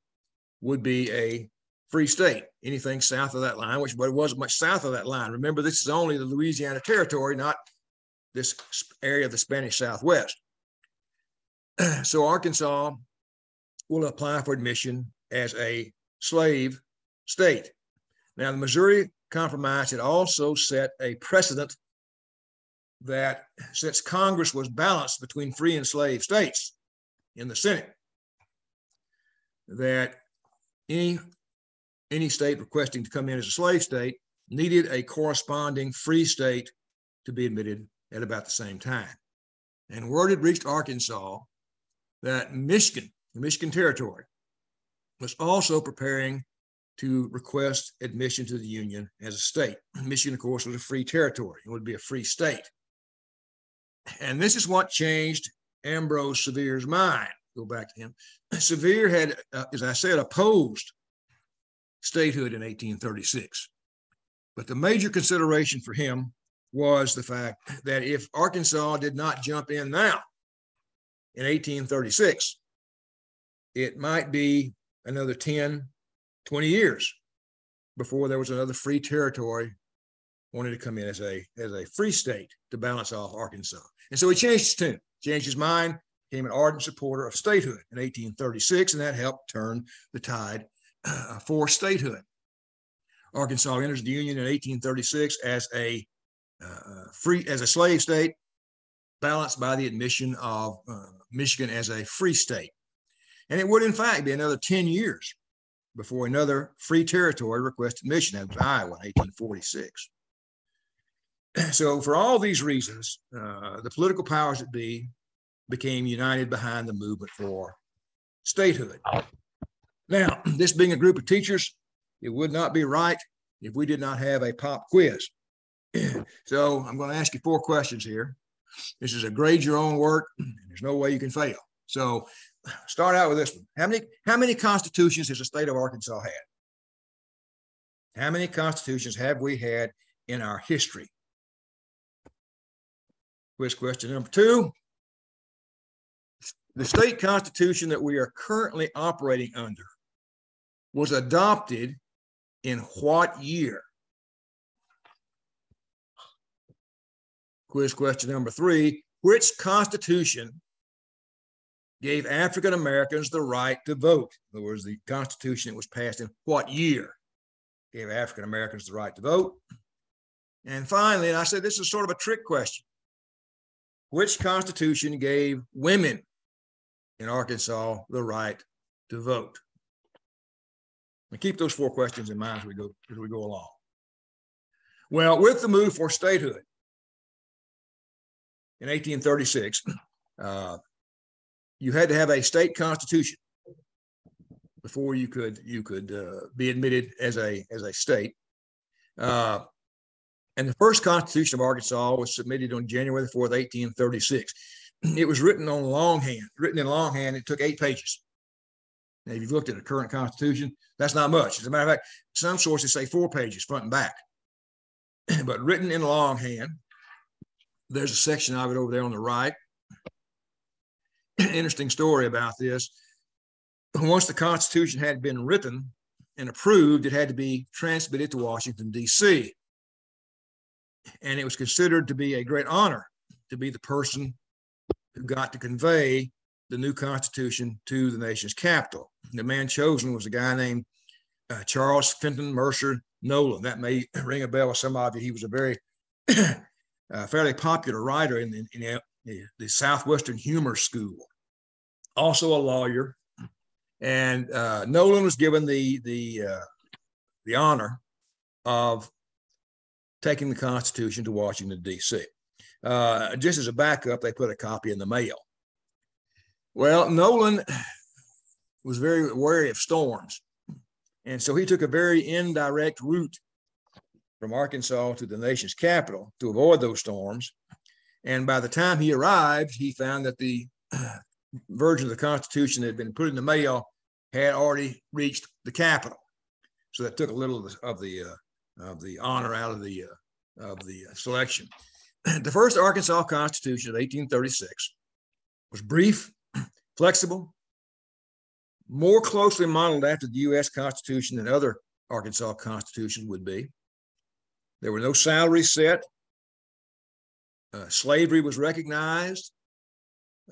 would be a free state. Anything south of that line, which but it wasn't much south of that line. Remember, this is only the Louisiana Territory, not this area of the Spanish Southwest. [clears throat] so Arkansas will apply for admission as a slave state. Now, the Missouri Compromise had also set a precedent that since Congress was balanced between free and slave states in the Senate, that any any state requesting to come in as a slave state needed a corresponding free state to be admitted at about the same time. And word had reached Arkansas that Michigan, the Michigan Territory, was also preparing to request admission to the Union as a state. Michigan, of course, was a free territory. It would be a free state. And this is what changed Ambrose Sevier's mind. Go back to him. [clears throat] Sevier had, uh, as I said, opposed statehood in 1836. But the major consideration for him was the fact that if Arkansas did not jump in now in 1836, it might be another 10, 20 years before there was another free territory wanted to come in as a as a free state to balance off Arkansas. And so he changed his tune, changed his mind, became an ardent supporter of statehood in 1836, and that helped turn the tide uh, for statehood. Arkansas enters the Union in 1836 as a uh, free as a slave state, balanced by the admission of uh, Michigan as a free state. And it would, in fact, be another 10 years before another free territory requested admission. That was Iowa in 1846. [clears throat] So, for all these reasons, uh, the political powers that be became united behind the movement for statehood. Now, [clears throat] this being a group of teachers, it would not be right if we did not have a pop quiz. [clears throat] so I'm going to ask you four questions here. This is a grade your own work. [clears throat] There's no way you can fail. So start out with this one. How many, how many constitutions has the state of Arkansas had? How many constitutions have we had in our history? Quiz question number two. The state constitution that we are currently operating under was adopted in what year? Quiz question number three Which constitution gave African Americans the right to vote? In other words, the constitution that was passed in what year gave African Americans the right to vote? And finally, and I said this is sort of a trick question which constitution gave women in Arkansas the right to vote? And keep those four questions in mind as we go as we go along. Well, with the move for statehood in 1836, [clears throat] uh, you had to have a state constitution before you could you could uh, be admitted as a as a state. Uh, and the first Constitution of Arkansas was submitted on January 4th, 1836. It was written on longhand, written in longhand. It took eight pages. Now, if you've looked at the current Constitution, that's not much. As a matter of fact, some sources say four pages, front and back. [clears throat] but written in longhand, there's a section of it over there on the right. [clears throat] Interesting story about this. Once the Constitution had been written and approved, it had to be transmitted to Washington, D.C. And it was considered to be a great honor to be the person who got to convey the new Constitution to the nation's capital. The man chosen was a guy named uh, Charles Fenton Mercer Noland. That may [clears throat] ring a bell with some of you. He was a very [clears throat] uh, fairly popular writer in, the, in the, the, Southwestern Humor School, also a lawyer. And uh, Noland was given the the uh, the honor of taking the Constitution to Washington D.C. Uh, just as a backup, they put a copy in the mail. Well, Noland was very wary of storms. And so he took a very indirect route from Arkansas to the nation's capital to avoid those storms. And by the time he arrived, he found that the [clears throat] version of the Constitution that had been put in the mail had already reached the capital. So that took a little of the, of the, uh, of the honor out of the, uh, of the selection. [clears throat] The first Arkansas Constitution of 1836 was brief, [clears throat] flexible, more closely modeled after the U.S. Constitution than other Arkansas constitutions would be. There were no salaries set. Uh, slavery was recognized.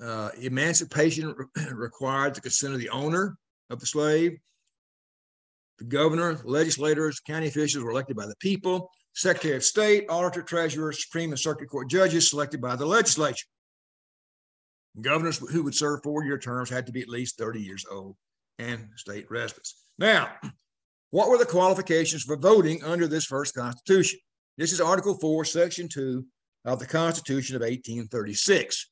Uh, emancipation re- [clears throat] required the consent of the owner of the slave. The governor, legislators, county officials were elected by the people. Secretary of State, auditor, treasurer, Supreme and Circuit Court judges selected by the legislature. Governors who would serve four-year terms had to be at least 30 years old and state residents. Now, what were the qualifications for voting under this first Constitution? This is Article 4, Section 2 of the Constitution of 1836.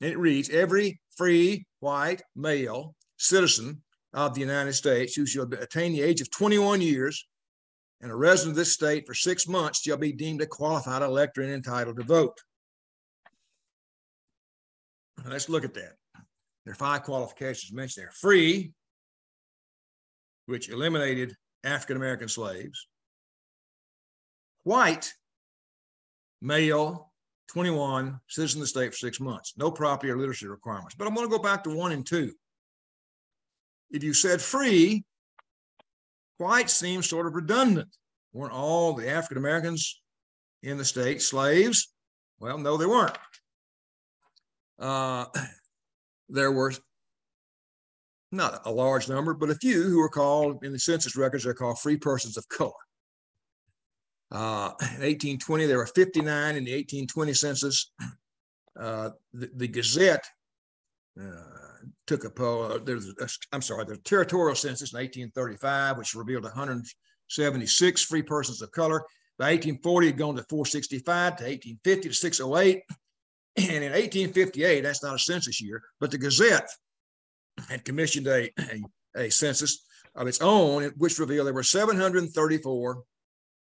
And it reads Every free white male citizen of the United States who shall attain the age of 21 years and a resident of this state for six months shall be deemed a qualified elector and entitled to vote. Let's look at that. There are five qualifications mentioned there. Free, which eliminated African American slaves. White, male, 21, citizen of the state for six months. No property or literacy requirements. But I'm going to go back to one and two. If you said free, white seems sort of redundant. Weren't all the African Americans in the state slaves? Well, no, they weren't. Uh, [clears throat] there were not a large number, but a few who were called in the census records, they're called free persons of color. Uh, in 1820, there were 59 in the 1820 census. Uh, the, the, Gazette uh, took a poll. Uh, there's, a, I'm sorry, the territorial census in 1835, which revealed 176 free persons of color. By 1840, it had gone to 465, to 1850 to 608. And in 1858, that's not a census year, but the Gazette had commissioned a, a, a census of its own, which revealed there were 734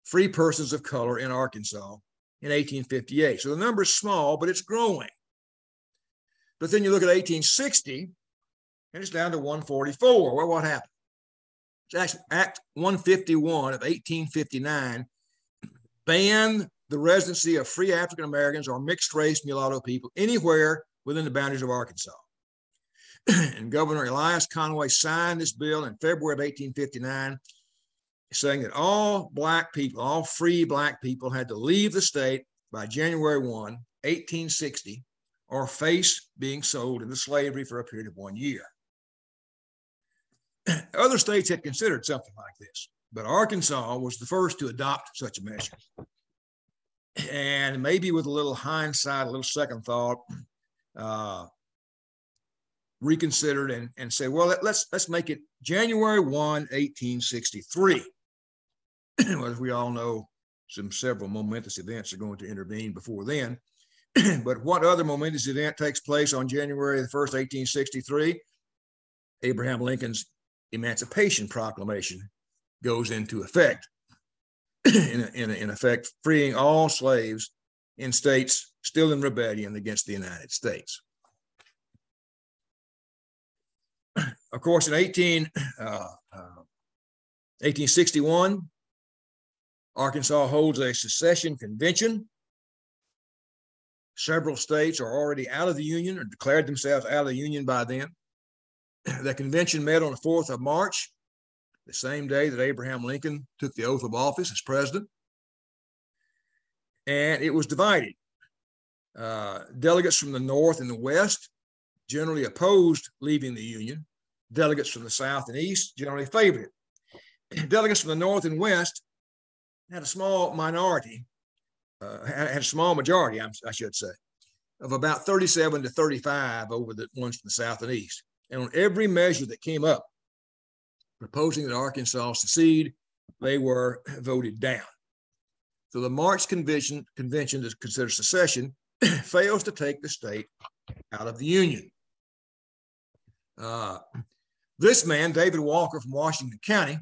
free persons of color in Arkansas in 1858. So the number is small, but it's growing. But then you look at 1860, and it's down to 144. Well, what happened? It's actually Act 151 of 1859 banned the residency of free African Americans or mixed race mulatto people anywhere within the boundaries of Arkansas. [clears throat] and Governor Elias Conway signed this bill in February of 1859, saying that all Black people, all free Black people, had to leave the state by January 1, 1860, or face being sold into slavery for a period of one year. [clears throat] Other states had considered something like this, but Arkansas was the first to adopt such a measure. And maybe with a little hindsight, a little second thought, uh, reconsidered and, and say, well, let, us let's make it January 1, 1863. well, [clears throat] as we all know, some several momentous events are going to intervene before then. [clears throat] but what other momentous event takes place on January the 1st, 1863? Abraham Lincoln's Emancipation Proclamation goes into effect, [clears throat] in, in, in effect, freeing all slaves in states still in rebellion against the United States. [clears throat] Of course, in 18, uh, uh, 1861, Arkansas holds a secession convention. Several states are already out of the Union or declared themselves out of the Union by then. [clears throat] The convention met on the 4th of March, the same day that Abraham Lincoln took the oath of office as president. And it was divided. Uh, delegates from the North and the West generally opposed leaving the Union. Delegates from the South and East generally favored it. [clears throat] Delegates from the North and West had a small minority, uh, had a small majority, I should say, of about 37 to 35 over the ones from the South and East. And on every measure that came up proposing that Arkansas secede, they were voted down. So the March convention, convention to consider secession [clears throat] fails to take the state out of the Union. Uh, this man, David Walker from Washington County,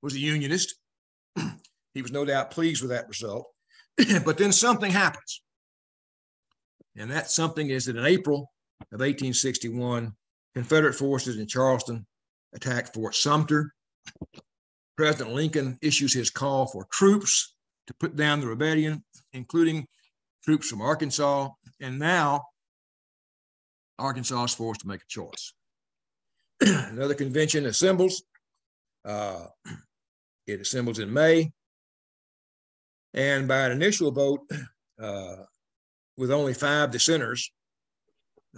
was a Unionist. [clears throat] he was no doubt pleased with that result. [clears throat] but then something happens. And that something is that in April of 1861, Confederate forces in Charleston attack Fort Sumter. President Lincoln issues his call for troops to put down the rebellion, including troops from Arkansas. And now Arkansas is forced to make a choice. [clears throat] Another convention assembles. Uh, it assembles in May. And by an initial vote, uh, with only five dissenters,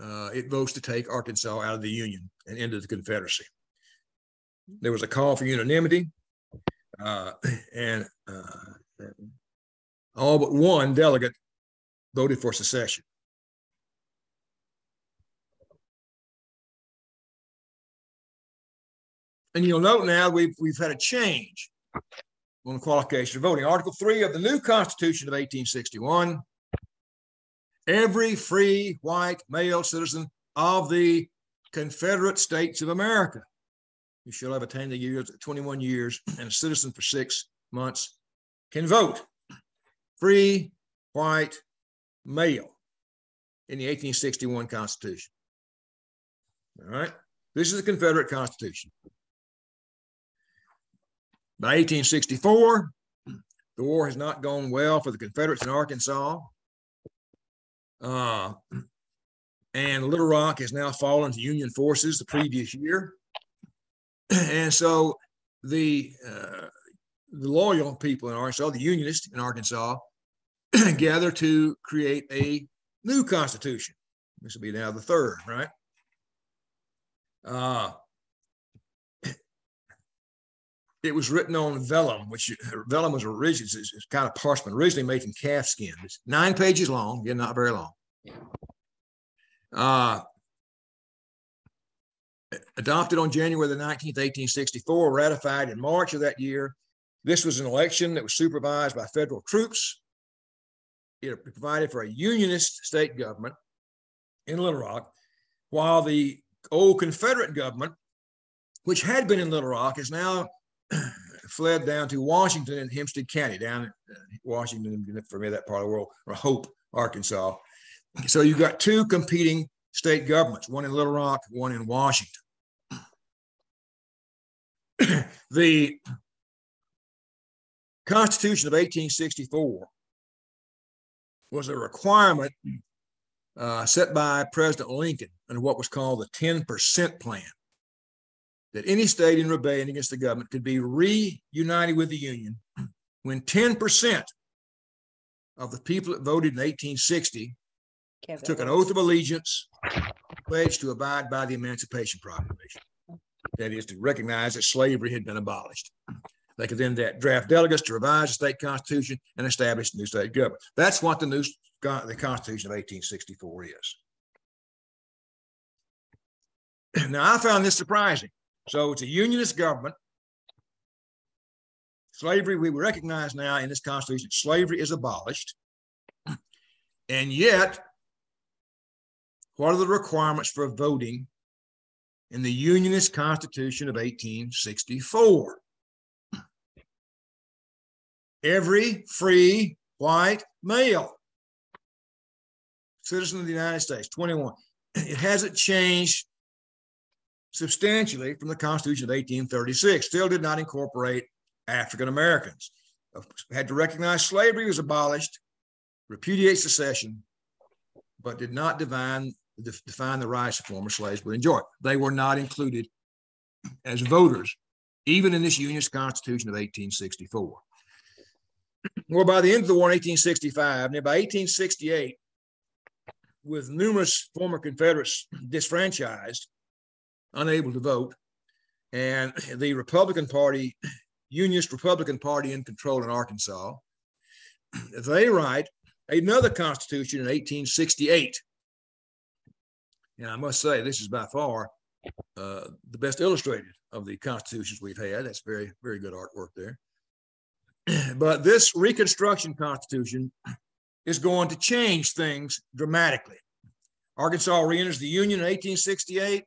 uh, it votes to take Arkansas out of the Union and into the Confederacy. There was a call for unanimity, uh, and uh, all but one delegate voted for secession. And you'll note now we've, we've had a change on the qualification of voting. Article 3 of the new Constitution of 1861 every free white male citizen of the Confederate States of America who shall have attained the years 21 years and a citizen for six months can vote. Free white male in the 1861 Constitution. All right. This is the Confederate Constitution. By 1864, the war has not gone well for the Confederates in Arkansas. Uh, and Little Rock has now fallen to Union forces the previous year. [clears throat] And so the, uh, the loyal people in Arkansas, the Unionists in Arkansas, [clears throat] gather to create a new constitution. This will be now the third, right? Uh, it was written on vellum, which vellum was originally it's, it's kind of parchment, originally made from calf skin. It's nine pages long, yeah, not very long. Uh, adopted on January the 19th, 1864, ratified in March of that year. This was an election that was supervised by federal troops. It provided for a unionist state government in Little Rock, while the old Confederate government, which had been in Little Rock, is now fled down to Washington in Hempstead County, down in uh, Washington, for me, that part of the world, or Hope, Arkansas. So you've got two competing state governments, one in Little Rock, one in Washington. [clears throat] the Constitution of 1864 was a requirement uh, set by President Lincoln under what was called the 10% plan that any state in rebellion against the government could be reunited with the Union when 10% of the people that voted in 1860 Kevin. took an oath of allegiance, pledged to abide by the Emancipation Proclamation. That is to recognize that slavery had been abolished. They could then draft delegates to revise the state constitution and establish a new state government. That's what the new the Constitution of 1864 is. [clears throat] Now, I found this surprising. So it's a unionist government. Slavery, we recognize now in this Constitution, slavery is abolished. And yet, what are the requirements for voting in the Unionist Constitution of 1864? Every free white male citizen of the United States, 21. It hasn't changed substantially from the Constitution of 1836, still did not incorporate African Americans. Had to recognize slavery was abolished, repudiate secession, but did not define, define the rights of former slaves would enjoy. They were not included as voters, even in this Unionist Constitution of 1864. Well, by the end of the war in 1865, and by 1868, with numerous former Confederates disfranchised, unable to vote. And [clears throat] the Republican Party, Unionist Republican Party in control in Arkansas, [clears throat] they write another constitution in 1868. And I must say, this is by far uh, the best illustrated of the constitutions we've had. That's very, very good artwork there. [clears throat] But this Reconstruction Constitution is going to change things dramatically. Arkansas re-enters the Union in 1868.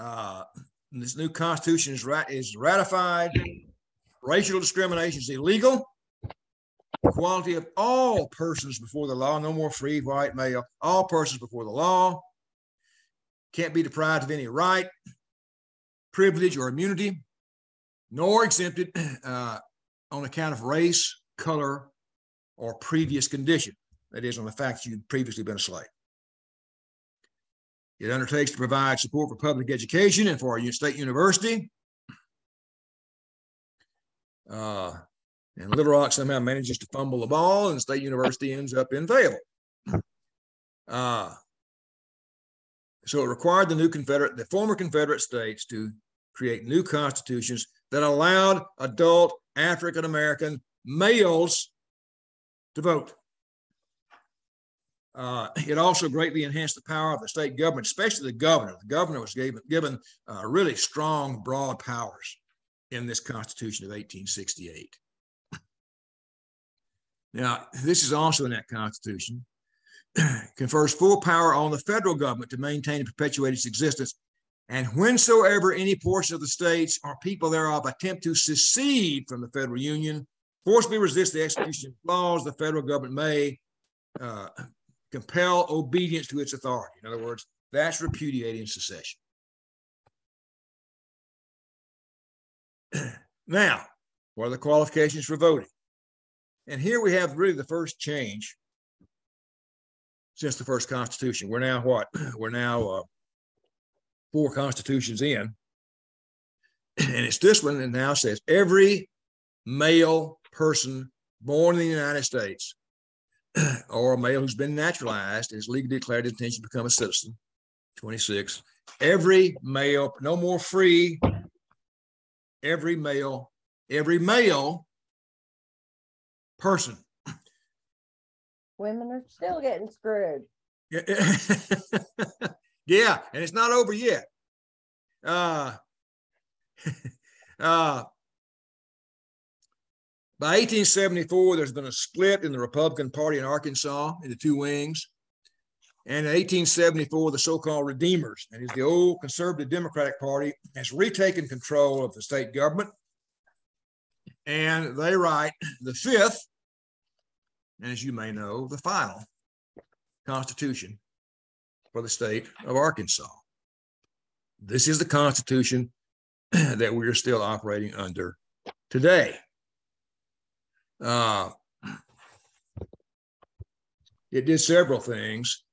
Uh, this new constitution is, is ratified. Racial discrimination is illegal. Equality of all persons before the law, no more free, white, male, all persons before the law. Can't be deprived of any right, privilege, or immunity, nor exempted uh, on account of race, color, or previous condition. That is, on the fact that you'd previously been a slave. It undertakes to provide support for public education and for a state university. Uh, and Little Rock somehow manages to fumble the ball, and state university ends up in Fayetteville. Uh, so it required the new Confederate, the former Confederate states to create new constitutions that allowed adult African American males to vote. Uh, it also greatly enhanced the power of the state government, especially the governor. The governor was given, given uh, really strong, broad powers in this Constitution of 1868. Now, this is also in that Constitution, [clears throat] confers full power on the federal government to maintain and perpetuate its existence. And whensoever any portion of the states or people thereof attempt to secede from the federal union, forcibly resist the execution of laws, the federal government may uh, compel obedience to its authority. In other words, that's repudiating secession. [clears throat] now, what are the qualifications for voting? And here we have really the first change since the first Constitution. We're now what? [clears throat] We're now uh, four constitutions in. [clears throat] And it's this one that now says every male person born in the United States [clears throat] or a male who's been naturalized is legally declared his intention to become a citizen. 26. Every male, no more free, every male, every male person. [clears throat] Women are still getting screwed. [laughs] yeah, and it's not over yet. Uh, [laughs] uh, by 1874, there's been a split in the Republican Party in Arkansas into two wings. And in 1874, the so-called Redeemers, and is the old conservative Democratic Party, has retaken control of the state government. And they write the fifth, and as you may know, the final Constitution for the state of Arkansas. This is the Constitution [clears throat] that we are still operating under today. Uh, it did several things.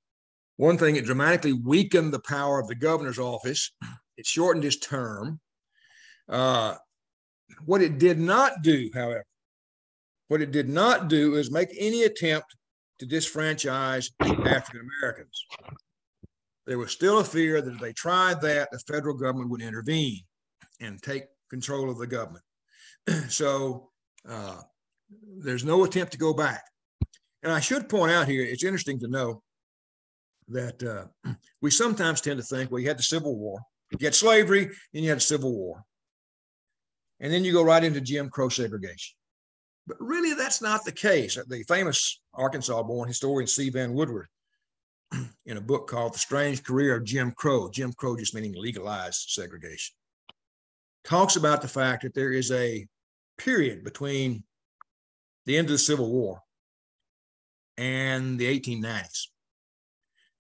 One thing, it dramatically weakened the power of the governor's office. It shortened his term. Uh, what it did not do, however, what it did not do is make any attempt to disfranchise African Americans. There was still a fear that if they tried that, the federal government would intervene and take control of the government. [clears throat] so uh, there's no attempt to go back. And I should point out here, it's interesting to know that uh, [clears throat] we sometimes tend to think, well, you had the Civil War, you had slavery, and you had the Civil War. And then you go right into Jim Crow segregation. But really, that's not the case. The famous Arkansas born historian C. Vann Woodward, [clears throat] in a book called The Strange Career of Jim Crow, Jim Crow just meaning legalized segregation, talks about the fact that there is a period between the end of the Civil War and the 1890s,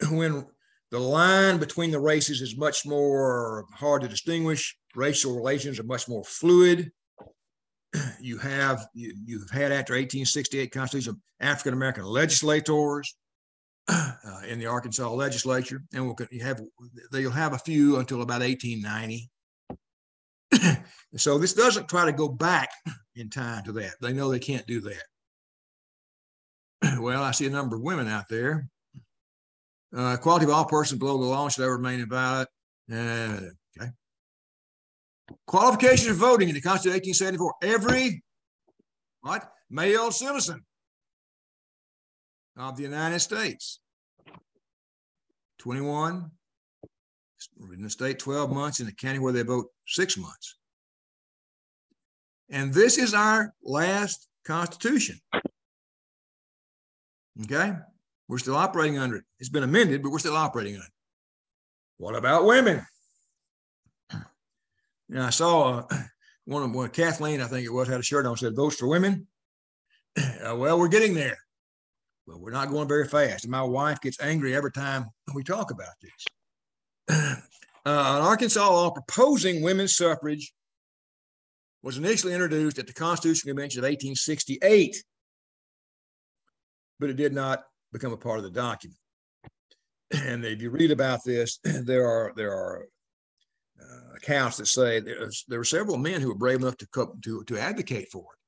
[clears throat] when the line between the races is much more hard to distinguish, racial relations are much more fluid. [clears throat] You have you, you've had after 1868 Constitution African American legislators [clears throat] uh, in the Arkansas legislature, and we'll you have they'll have a few until about 1890. so this doesn't try to go back in time to that. They know they can't do that. [clears throat] well, I see a number of women out there. Uh, equality of all persons below the law should remain invalid. Uh, okay. Qualifications of voting in the Constitution of 1874. Every what male citizen of the United States. 21 in the state 12 months in the county where they vote six months and this is our last constitution Okay. We're still operating under it. It's been amended, but we're still operating on it. What about women? And I saw uh, [clears throat] one of one, Kathleen, I think it was, had a shirt on said votes for women. [clears throat] Uh, well, we're getting there. But we're not going very fast. And my wife gets angry every time we talk about this. [clears throat] Uh, an Arkansas law proposing women's suffrage was initially introduced at the Constitutional Convention of 1868 but it did not become a part of the document. [clears throat] And if you read about this, [clears throat] there are there are uh, accounts that say there were several men who were brave enough to come to to advocate for it,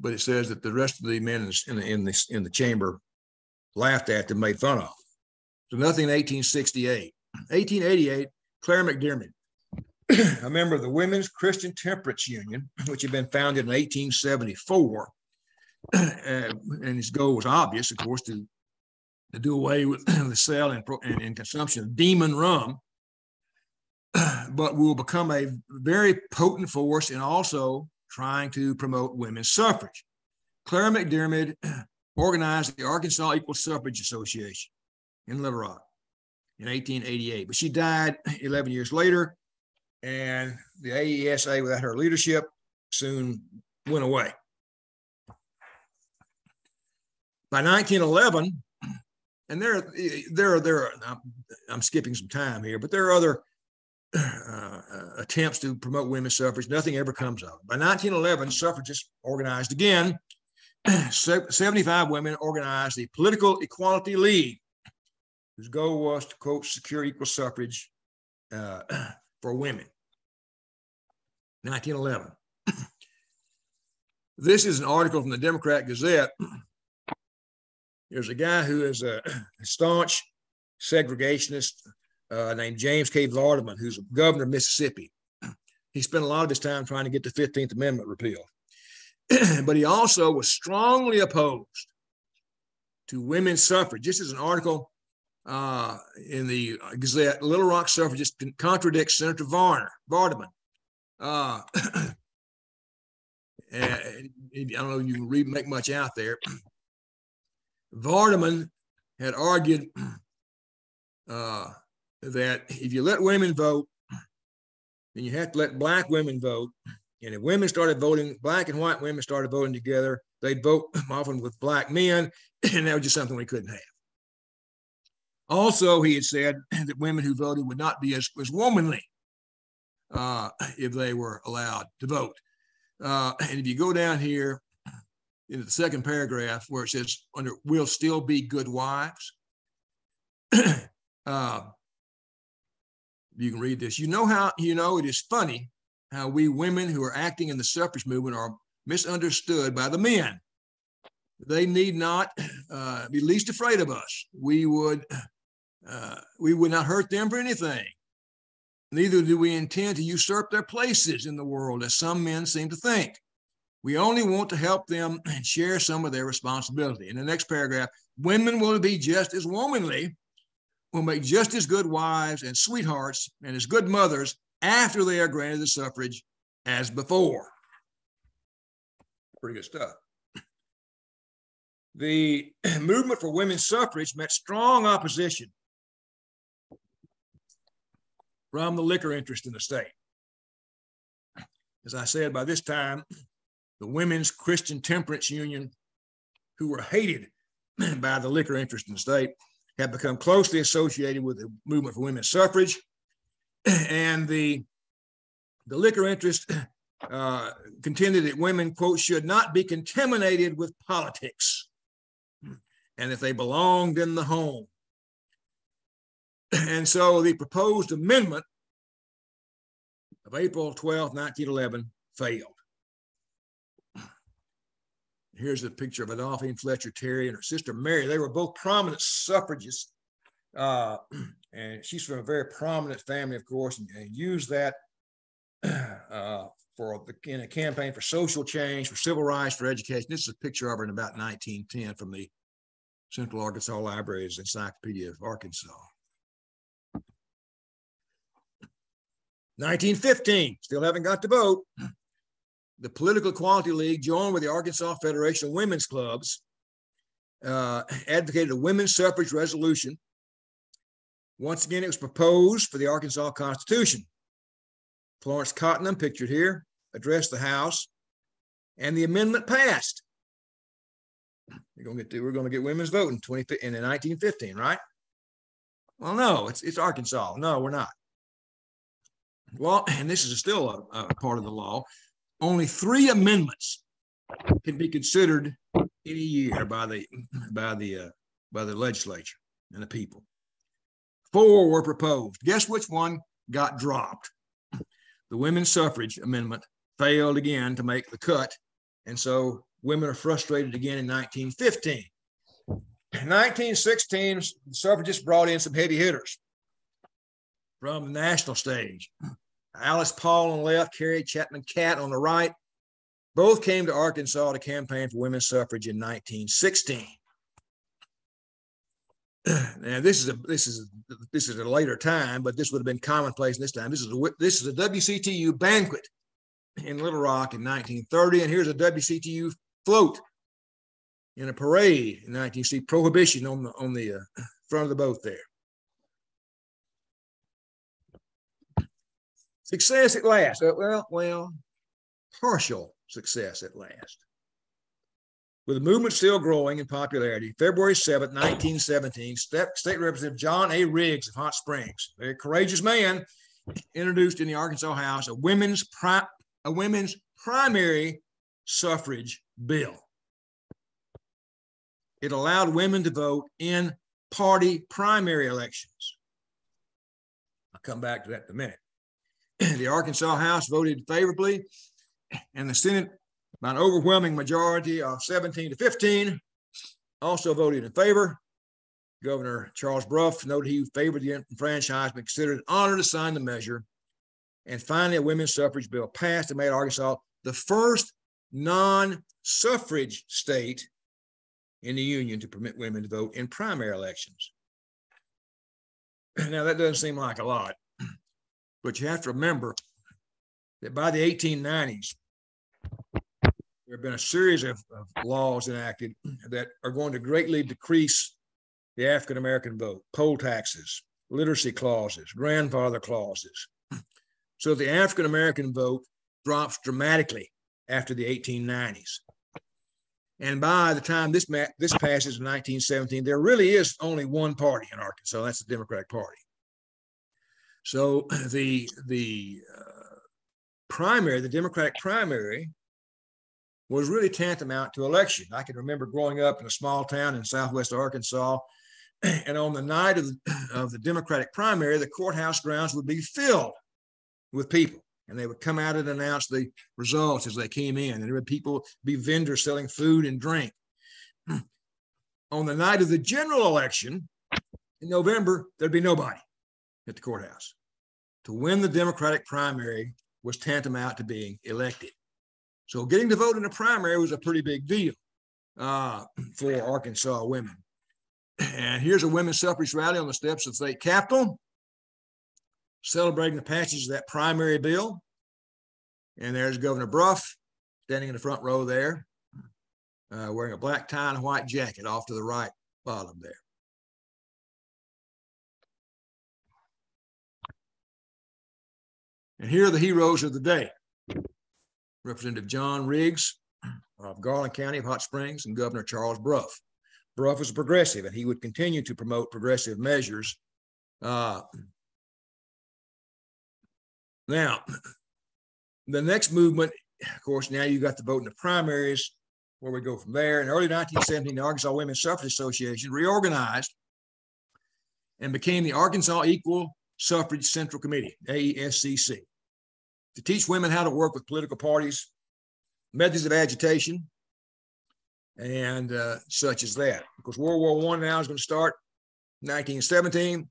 but it says that the rest of the men in the in the, in the chamber laughed at them, made fun of. So nothing in 1868. 1888, [clears throat] Claire McDermott, [clears throat] a member of the Women's Christian Temperance Union, which had been founded in 1874. [clears throat] and his goal was obvious, of course, to, to do away with [clears throat] the sale and, and, and consumption of demon rum, but will become a very potent force in also trying to promote women's suffrage. Clara McDermott organized the Arkansas Equal Suffrage Association in Little Rock in 1888, but she died 11 years later, and the AESA, without her leadership, soon went away. By 1911, and there, there, are there, I'm, I'm skipping some time here, but there are other uh, attempts to promote women's suffrage. Nothing ever comes of it. By 1911, suffragists organized again. [clears throat] 75 women organized the Political Equality League, whose goal was to, quote, secure equal suffrage uh, [clears throat] for women. 1911. [clears throat] this is an article from the Democrat Gazette. [clears throat] There's a guy who is a [clears throat] staunch segregationist uh, named James K. Vardaman, who's governor of Mississippi. He spent a lot of his time trying to get the 15th Amendment repealed. but he also was strongly opposed to women's suffrage. This is an article uh, in the Gazette. Little Rock suffragist contradicts Senator Varner, Vardaman. Uh, [coughs] I don't know if you can read make much out there. [coughs] Vardaman had argued [coughs] uh, that if you let women vote, then you have to let black women vote. And if women started voting, black and white women started voting together, they'd vote often with black men, and that was just something we couldn't have. Also, he had said that women who voted would not be as, as womanly uh, [clears throat] if they were allowed to vote. Uh, [clears throat] and if you go down here in the second paragraph where it says, under will still be good wives, [clears throat] uh, you can read this. You know how, you know, it is funny how we women who are acting in the suffrage movement are misunderstood by the men. They need not uh, be least afraid of us. We would, uh, we would not hurt them for anything. Neither do we intend to usurp their places in the world, as some men seem to think. We only want to help them [clears throat] and share some of their responsibility. In the next paragraph, women will be just as womanly, will make just as good wives and sweethearts and as good mothers after they are granted the suffrage as before. Pretty good stuff. [clears throat] The [clears throat] movement for women's suffrage met strong opposition from the liquor interest in the state. As I said, by this time, the Women's Christian Temperance Union, who were hated [clears throat] by the liquor interest in the state, had become closely associated with the movement for women's suffrage. [clears throat] And the, the liquor interest [clears throat] uh, contended that women, quote, should not be contaminated with politics and that they belonged in the home. [clears throat] And so the proposed amendment of April 12, 1911 failed. [clears throat] Here's a picture of Adolphine Fletcher Terry and her sister Mary. They were both prominent suffragists. Uh, [clears throat] and she's from a very prominent family, of course, and, and used that uh, for the, in a campaign for social change, for civil rights, for education. This is a picture of her in about 1910 from the Central Arkansas Library's Encyclopedia of Arkansas. 1915, still haven't got to vote. The Political Equality League joined with the Arkansas Federation of Women's Clubs, uh, advocated a women's suffrage resolution. Once again, it was proposed for the Arkansas Constitution. Florence Cotnam, pictured here, addressed the House, and the amendment passed. We're going to get to, we're going to get women's vote in 20 in 1915, right? Well, no, it's it's Arkansas. No, we're not. Well, [laughs] and this is still a, a part of the law, only three amendments can be considered any year by the by the uh, by the legislature and the people. Four were proposed. Guess which one got dropped? The women's suffrage amendment failed again to make the cut, and so women are frustrated again in 1915. In 1916, the suffragists brought in some heavy hitters from the national stage. Alice Paul on the left, Carrie Chapman Catt on the right, both came to Arkansas to campaign for women's suffrage in 1916. [clears throat] Now this is a this is a, this is a later time, but this would have been commonplace in this time. This is a this is a WCTU banquet in Little Rock in 1930, and here's a WCTU float in a parade in 19 see prohibition on the on the uh, front of the boat there. Success at last. Uh, well, well, partial success at last. With the movement still growing in popularity, February 7, 1917, State Representative John A. Riggs of Hot Springs, a very courageous man, introduced in the Arkansas House a women's, pri- a women's primary suffrage bill. It allowed women to vote in party primary elections. I'll come back to that in a minute. The Arkansas House voted favorably, and the Senate, by an overwhelming majority of 17 to 15, also voted in favor. Governor Charles Brough noted he favored the enfranchisement, considered an honor to sign the measure. And finally, a women's suffrage bill passed and made Arkansas the first non suffrage state in the Union to permit women to vote in primary elections. [clears throat] Now, that doesn't seem like a lot, but you have to remember that by the 1890s, there have been a series of, of laws enacted that are going to greatly decrease the African American vote, poll taxes, literacy clauses, grandfather clauses. So the African American vote drops dramatically after the 1890s. And by the time this ma- this passes in 1917, there really is only one party in Arkansas. That's the Democratic Party. So [clears throat] the the uh, primary, the Democratic primary, was really tantamount to election. I can remember growing up in a small town in Southwest Arkansas, [clears throat] and on the night of the, [clears throat] of the Democratic primary, the courthouse grounds would be filled with people and they would come out and announce the results as they came in. And there would people be vendors selling food and drink. On the night of the general election in November, there'd be nobody at the courthouse. To win the Democratic primary was tantamount to being elected. So getting to vote in the primary was a pretty big deal uh, [clears throat] for Arkansas women. And here's a women's suffrage rally on the steps of the state capitol celebrating the passage of that primary bill. And there's Governor Brough standing in the front row there, uh, wearing a black tie and a white jacket off to the right bottom there. And here are the heroes of the day. Representative John Riggs of Garland County of Hot Springs and Governor Charles Brough. Brough was a progressive and he would continue to promote progressive measures uh, now, the next movement, of course, now you got the vote in the primaries, where we go from there. In early 1917, the Arkansas Women's Suffrage Association reorganized and became the Arkansas Equal Suffrage Central Committee, AESCC, to teach women how to work with political parties, methods of agitation, and uh, such as that. Because World War One now is going to start 1917.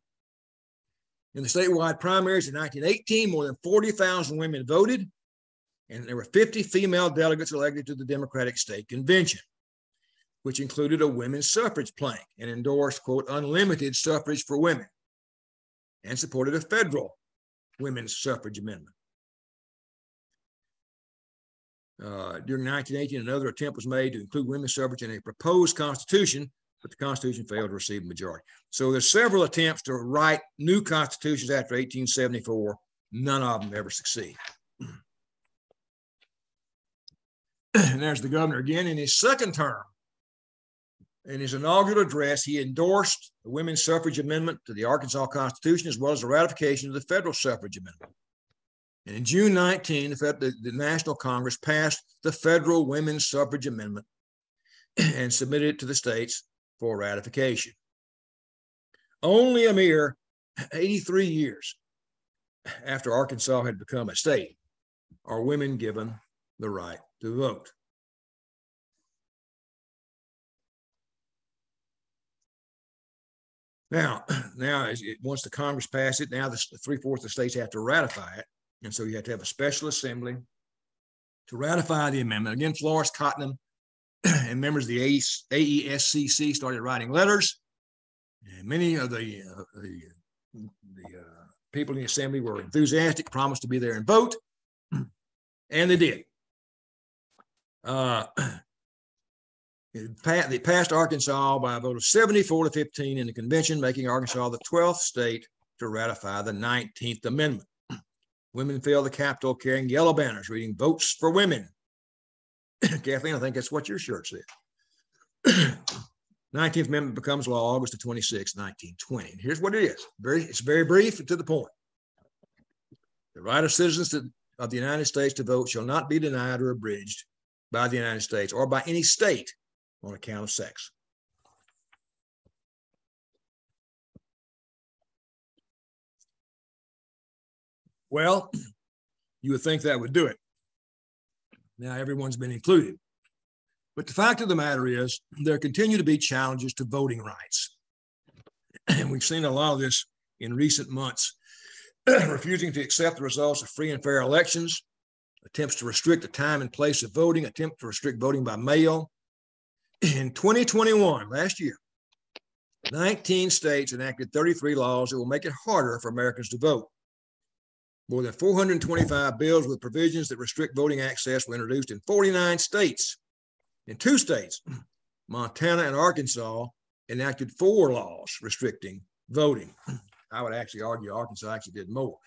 In the statewide primaries in 1918, more than 40,000 women voted, and there were 50 female delegates elected to the Democratic State Convention, which included a women's suffrage plank and endorsed, quote, unlimited suffrage for women, and supported a federal women's suffrage amendment. Uh, during 1918, another attempt was made to include women's suffrage in a proposed constitution but the Constitution failed to receive a majority. So there's several attempts to write new constitutions after 1874. None of them ever succeed. [clears throat] and there's the governor again in his second term. In his inaugural address, he endorsed the women's suffrage amendment to the Arkansas Constitution, as well as the ratification of the federal suffrage amendment. And in June 19, the, the, the National Congress passed the federal women's suffrage amendment, [clears throat] and submitted it to the states for ratification. Only a mere 83 years after Arkansas had become a state are women given the right to vote. Now, [clears throat] now once the Congress passed it, now the three fourths of the states have to ratify it. And so you have to have a special assembly to ratify the amendment. Again, Florence Cotnam [clears throat] and members of the AESCC started writing letters. And many of the, uh, the, the uh, people in the assembly were enthusiastic, promised to be there and vote, [clears throat] and they did. Uh, it passed Arkansas by a vote of 74 to 15 in the convention, making Arkansas the 12th state to ratify the 19th Amendment. [clears throat] Women filled the Capitol carrying yellow banners reading Votes for Women. [clears throat] Kathleen, I think that's what your shirt said. [clears throat] 19th Amendment becomes law August the 26th, 1920. And here's what it is. Very, it's very brief and to the point. The right of citizens to, of the United States to vote shall not be denied or abridged by the United States or by any state on account of sex. Well, [clears throat] you would think that would do it. Now everyone's been included. But the fact of the matter is, there continue to be challenges to voting rights. [clears throat] And we've seen a lot of this in recent months, [clears throat] refusing to accept the results of free and fair elections, attempts to restrict the time and place of voting, attempt to restrict voting by mail. In 2021, last year, 19 states enacted 33 laws that will make it harder for Americans to vote. More than 425 bills with provisions that restrict voting access were introduced in 49 states. In two states, [clears throat] Montana and Arkansas, enacted four laws restricting voting. I would actually argue Arkansas actually did more.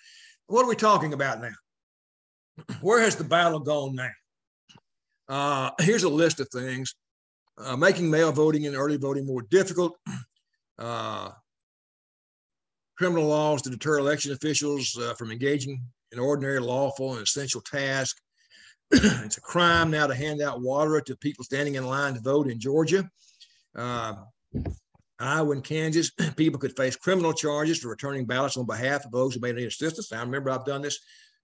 What are we talking about now? [clears throat] Where has the battle gone now? Uh, here's a list of things uh, making mail voting and early voting more difficult, [clears throat] uh, criminal laws to deter election officials uh, from engaging in ordinary, lawful, and essential tasks. [clears throat] it's a crime now to hand out water to people standing in line to vote in Georgia. Uh, Iowa and Kansas, [clears throat] people could face criminal charges for returning ballots on behalf of those who may need assistance. I remember I've done this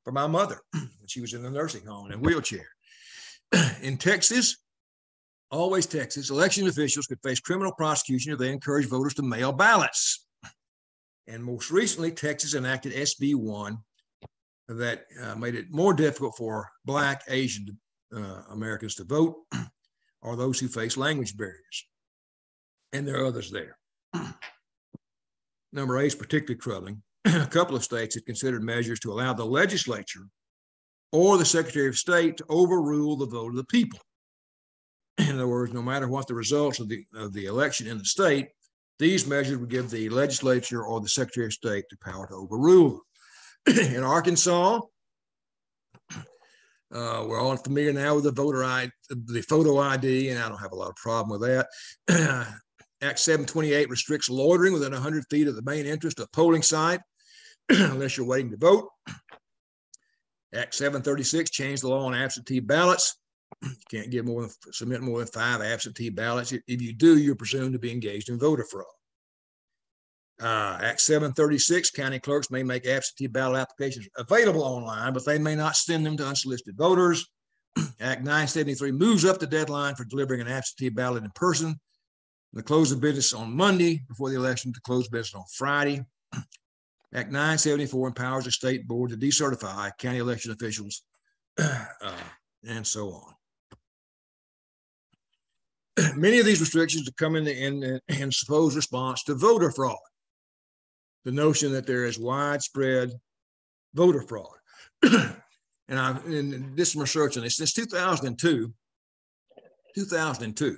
for my mother when she was in the nursing home in a wheelchair. in Texas, always Texas, election officials could face criminal prosecution if they encourage voters to mail ballots. And most recently, Texas enacted SB 1 that uh, made it more difficult for Black, Asian uh, Americans to vote [clears throat] or those who face language barriers. And there are others there. [clears throat] Number eight is particularly troubling. [clears throat] A couple of states have considered measures to allow the legislature or the Secretary of State to overrule the vote of the people. [clears throat] In other words, no matter what the results of the, of the election in the state, these measures would give the legislature or the Secretary of State the power to overrule [clears throat] in Arkansas, [clears throat] uh, we're all familiar now with the voter ID, the photo ID, and I don't have a lot of problem with that. Act 728 restricts loitering within 100 feet of the main entrance to a polling site unless you're waiting to vote. Act 736 changed the law on absentee ballots. You can't give more than submit more than five absentee ballots. If you do, you're presumed to be engaged in voter fraud. Uh, Act 736, county clerks may make absentee ballot applications available online, but they may not send them to unsolicited voters. [clears throat] Act 973 moves up the deadline for delivering an absentee ballot in person. The close of business on Monday before the election to close business on Friday. [clears throat] Act 974 empowers the state board to decertify county election officials [clears throat] uh, and so on. [clears throat] Many of these restrictions come in, the, in, in supposed response to voter fraud. The notion that there is widespread voter fraud. [clears throat] and I in some research on this since 2002, 2002,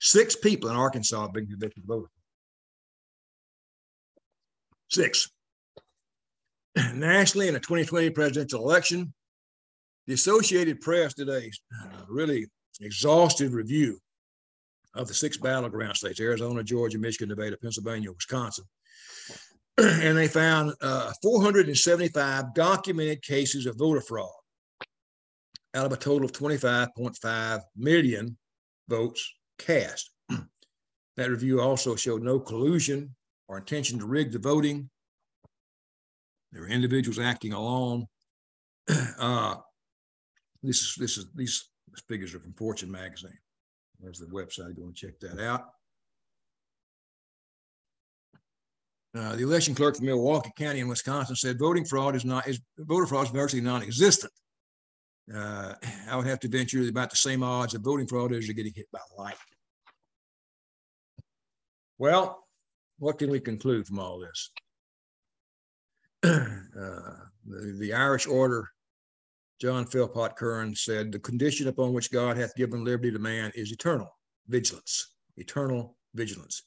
six people in Arkansas have been convicted of voter Six. [clears throat] Nationally, in the 2020 presidential election, the Associated Press did a uh, really exhaustive review of the six battleground states Arizona, Georgia, Michigan, Nevada, Pennsylvania, Wisconsin. [clears throat] and they found uh, 475 documented cases of voter fraud out of a total of 25.5 million votes cast. [clears throat] that review also showed no collusion or intention to rig the voting. There were individuals acting alone. [clears throat] Uh, this is this is these figures are from Fortune magazine. There's the website. Go and check that out. Uh, the election clerk from Milwaukee County in Wisconsin said voting fraud is not is voter fraud is virtually non-existent. Uh, I would have to venture about the same odds of voting fraud as you're getting hit by light. Well, what can we conclude from all this? [clears throat] uh, the, the, Irish order, John Philpot Curran said, the condition upon which God hath given liberty to man is eternal vigilance, eternal vigilance,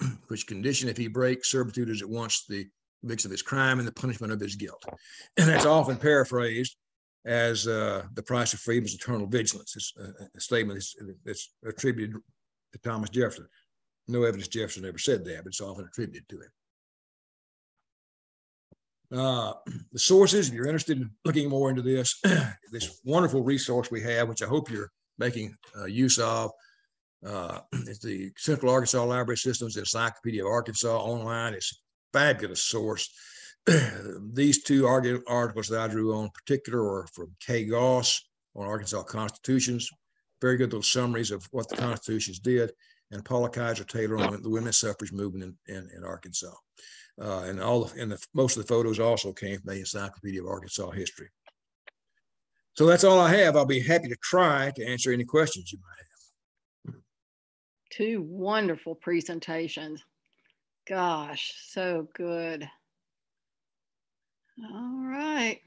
[clears throat] which condition, if he breaks, servitude is at once the victim of his crime and the punishment of his guilt. [clears throat] And that's often paraphrased as uh, the price of freedom is eternal vigilance. It's a, a statement that's attributed to Thomas Jefferson. No evidence Jefferson ever said that, but it's often attributed to him. Uh, the sources, if you're interested in looking more into this, [clears throat] this wonderful resource we have, which I hope you're making uh, use of, uh, [clears throat] it's the Central Arkansas Library Systems Encyclopedia of Arkansas online. It's a fabulous source. [clears throat] These two articles that I drew on particular are from Kay Goss on Arkansas constitutions. Very good little summaries of what the constitutions did and Paula Kaiser Taylor on the women's suffrage movement in, in, in Arkansas. Uh, and all of, and the, most of the photos also came from the Encyclopedia of Arkansas History. So that's all I have. I'll be happy to try to answer any questions you might have. Two wonderful presentations. Gosh, so good. All right.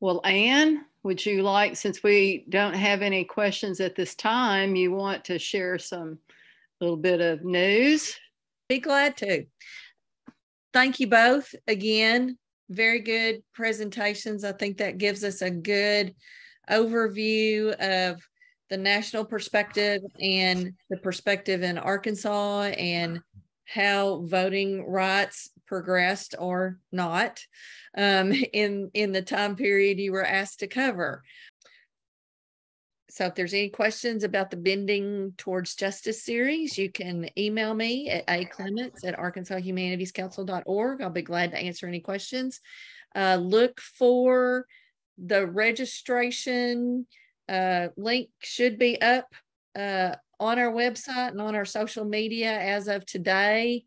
Well, Anne, would you like, since we don't have any questions at this time, you want to share some little bit of news. Be glad to. Thank you both again. Very good presentations. I think that gives us a good overview of the national perspective and the perspective in Arkansas and how voting rights progressed or not um, in in the time period you were asked to cover. So if there's any questions about the Bending Towards Justice series, you can email me at aclements at arkansashumanitiescouncil.org. I'll be glad to answer any questions. Uh, look for the registration uh, link should be up uh, on our website and on our social media as of today.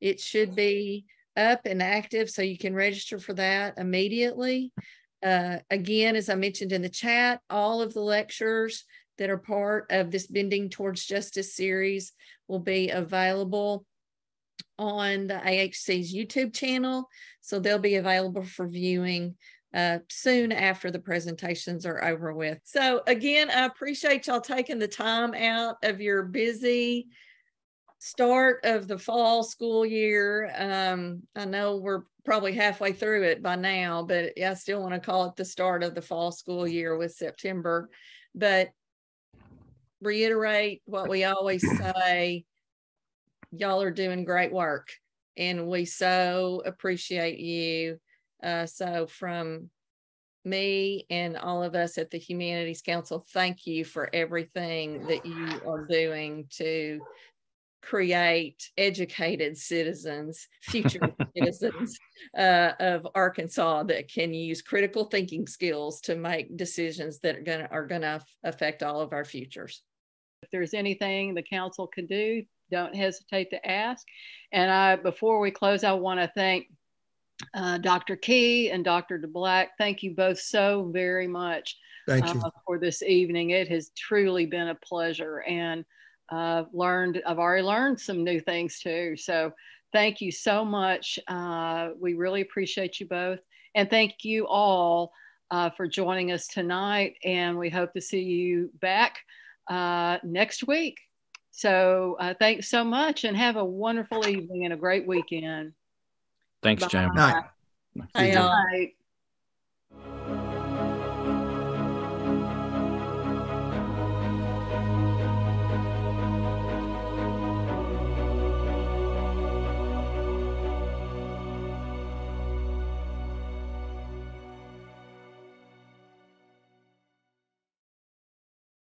It should be up and active so you can register for that immediately. Uh, again, as I mentioned in the chat, all of the lectures that are part of this Bending Towards Justice series will be available on the AHC's YouTube channel. So they'll be available for viewing uh, soon after the presentations are over with. So again, I appreciate y'all taking the time out of your busy start of the fall school year. Um, I know we're probably halfway through it by now, but I still want to call it the start of the fall school year with September. But reiterate what we always [clears throat] say y'all are doing great work, and we so appreciate you. Uh, so, from me and all of us at the Humanities Council, thank you for everything that you are doing to create educated citizens, future [laughs] citizens uh, of Arkansas that can use critical thinking skills to make decisions that are going to are going to affect all of our futures. If there's anything the council can do, don't hesitate to ask. And I, before we close, I want to thank uh, Dr. Key and Dr. DeBlack. Thank you both so very much Thank you. Uh, for this evening. It has truly been a pleasure. And I've learned, I've already learned some new things too. So thank you so much. Uh, we really appreciate you both. And thank you all uh, for joining us tonight. And we hope to see you back uh, next week. So uh, thanks so much and have a wonderful evening and a great weekend. Thanks, Jamie. Night. Bye. Bye.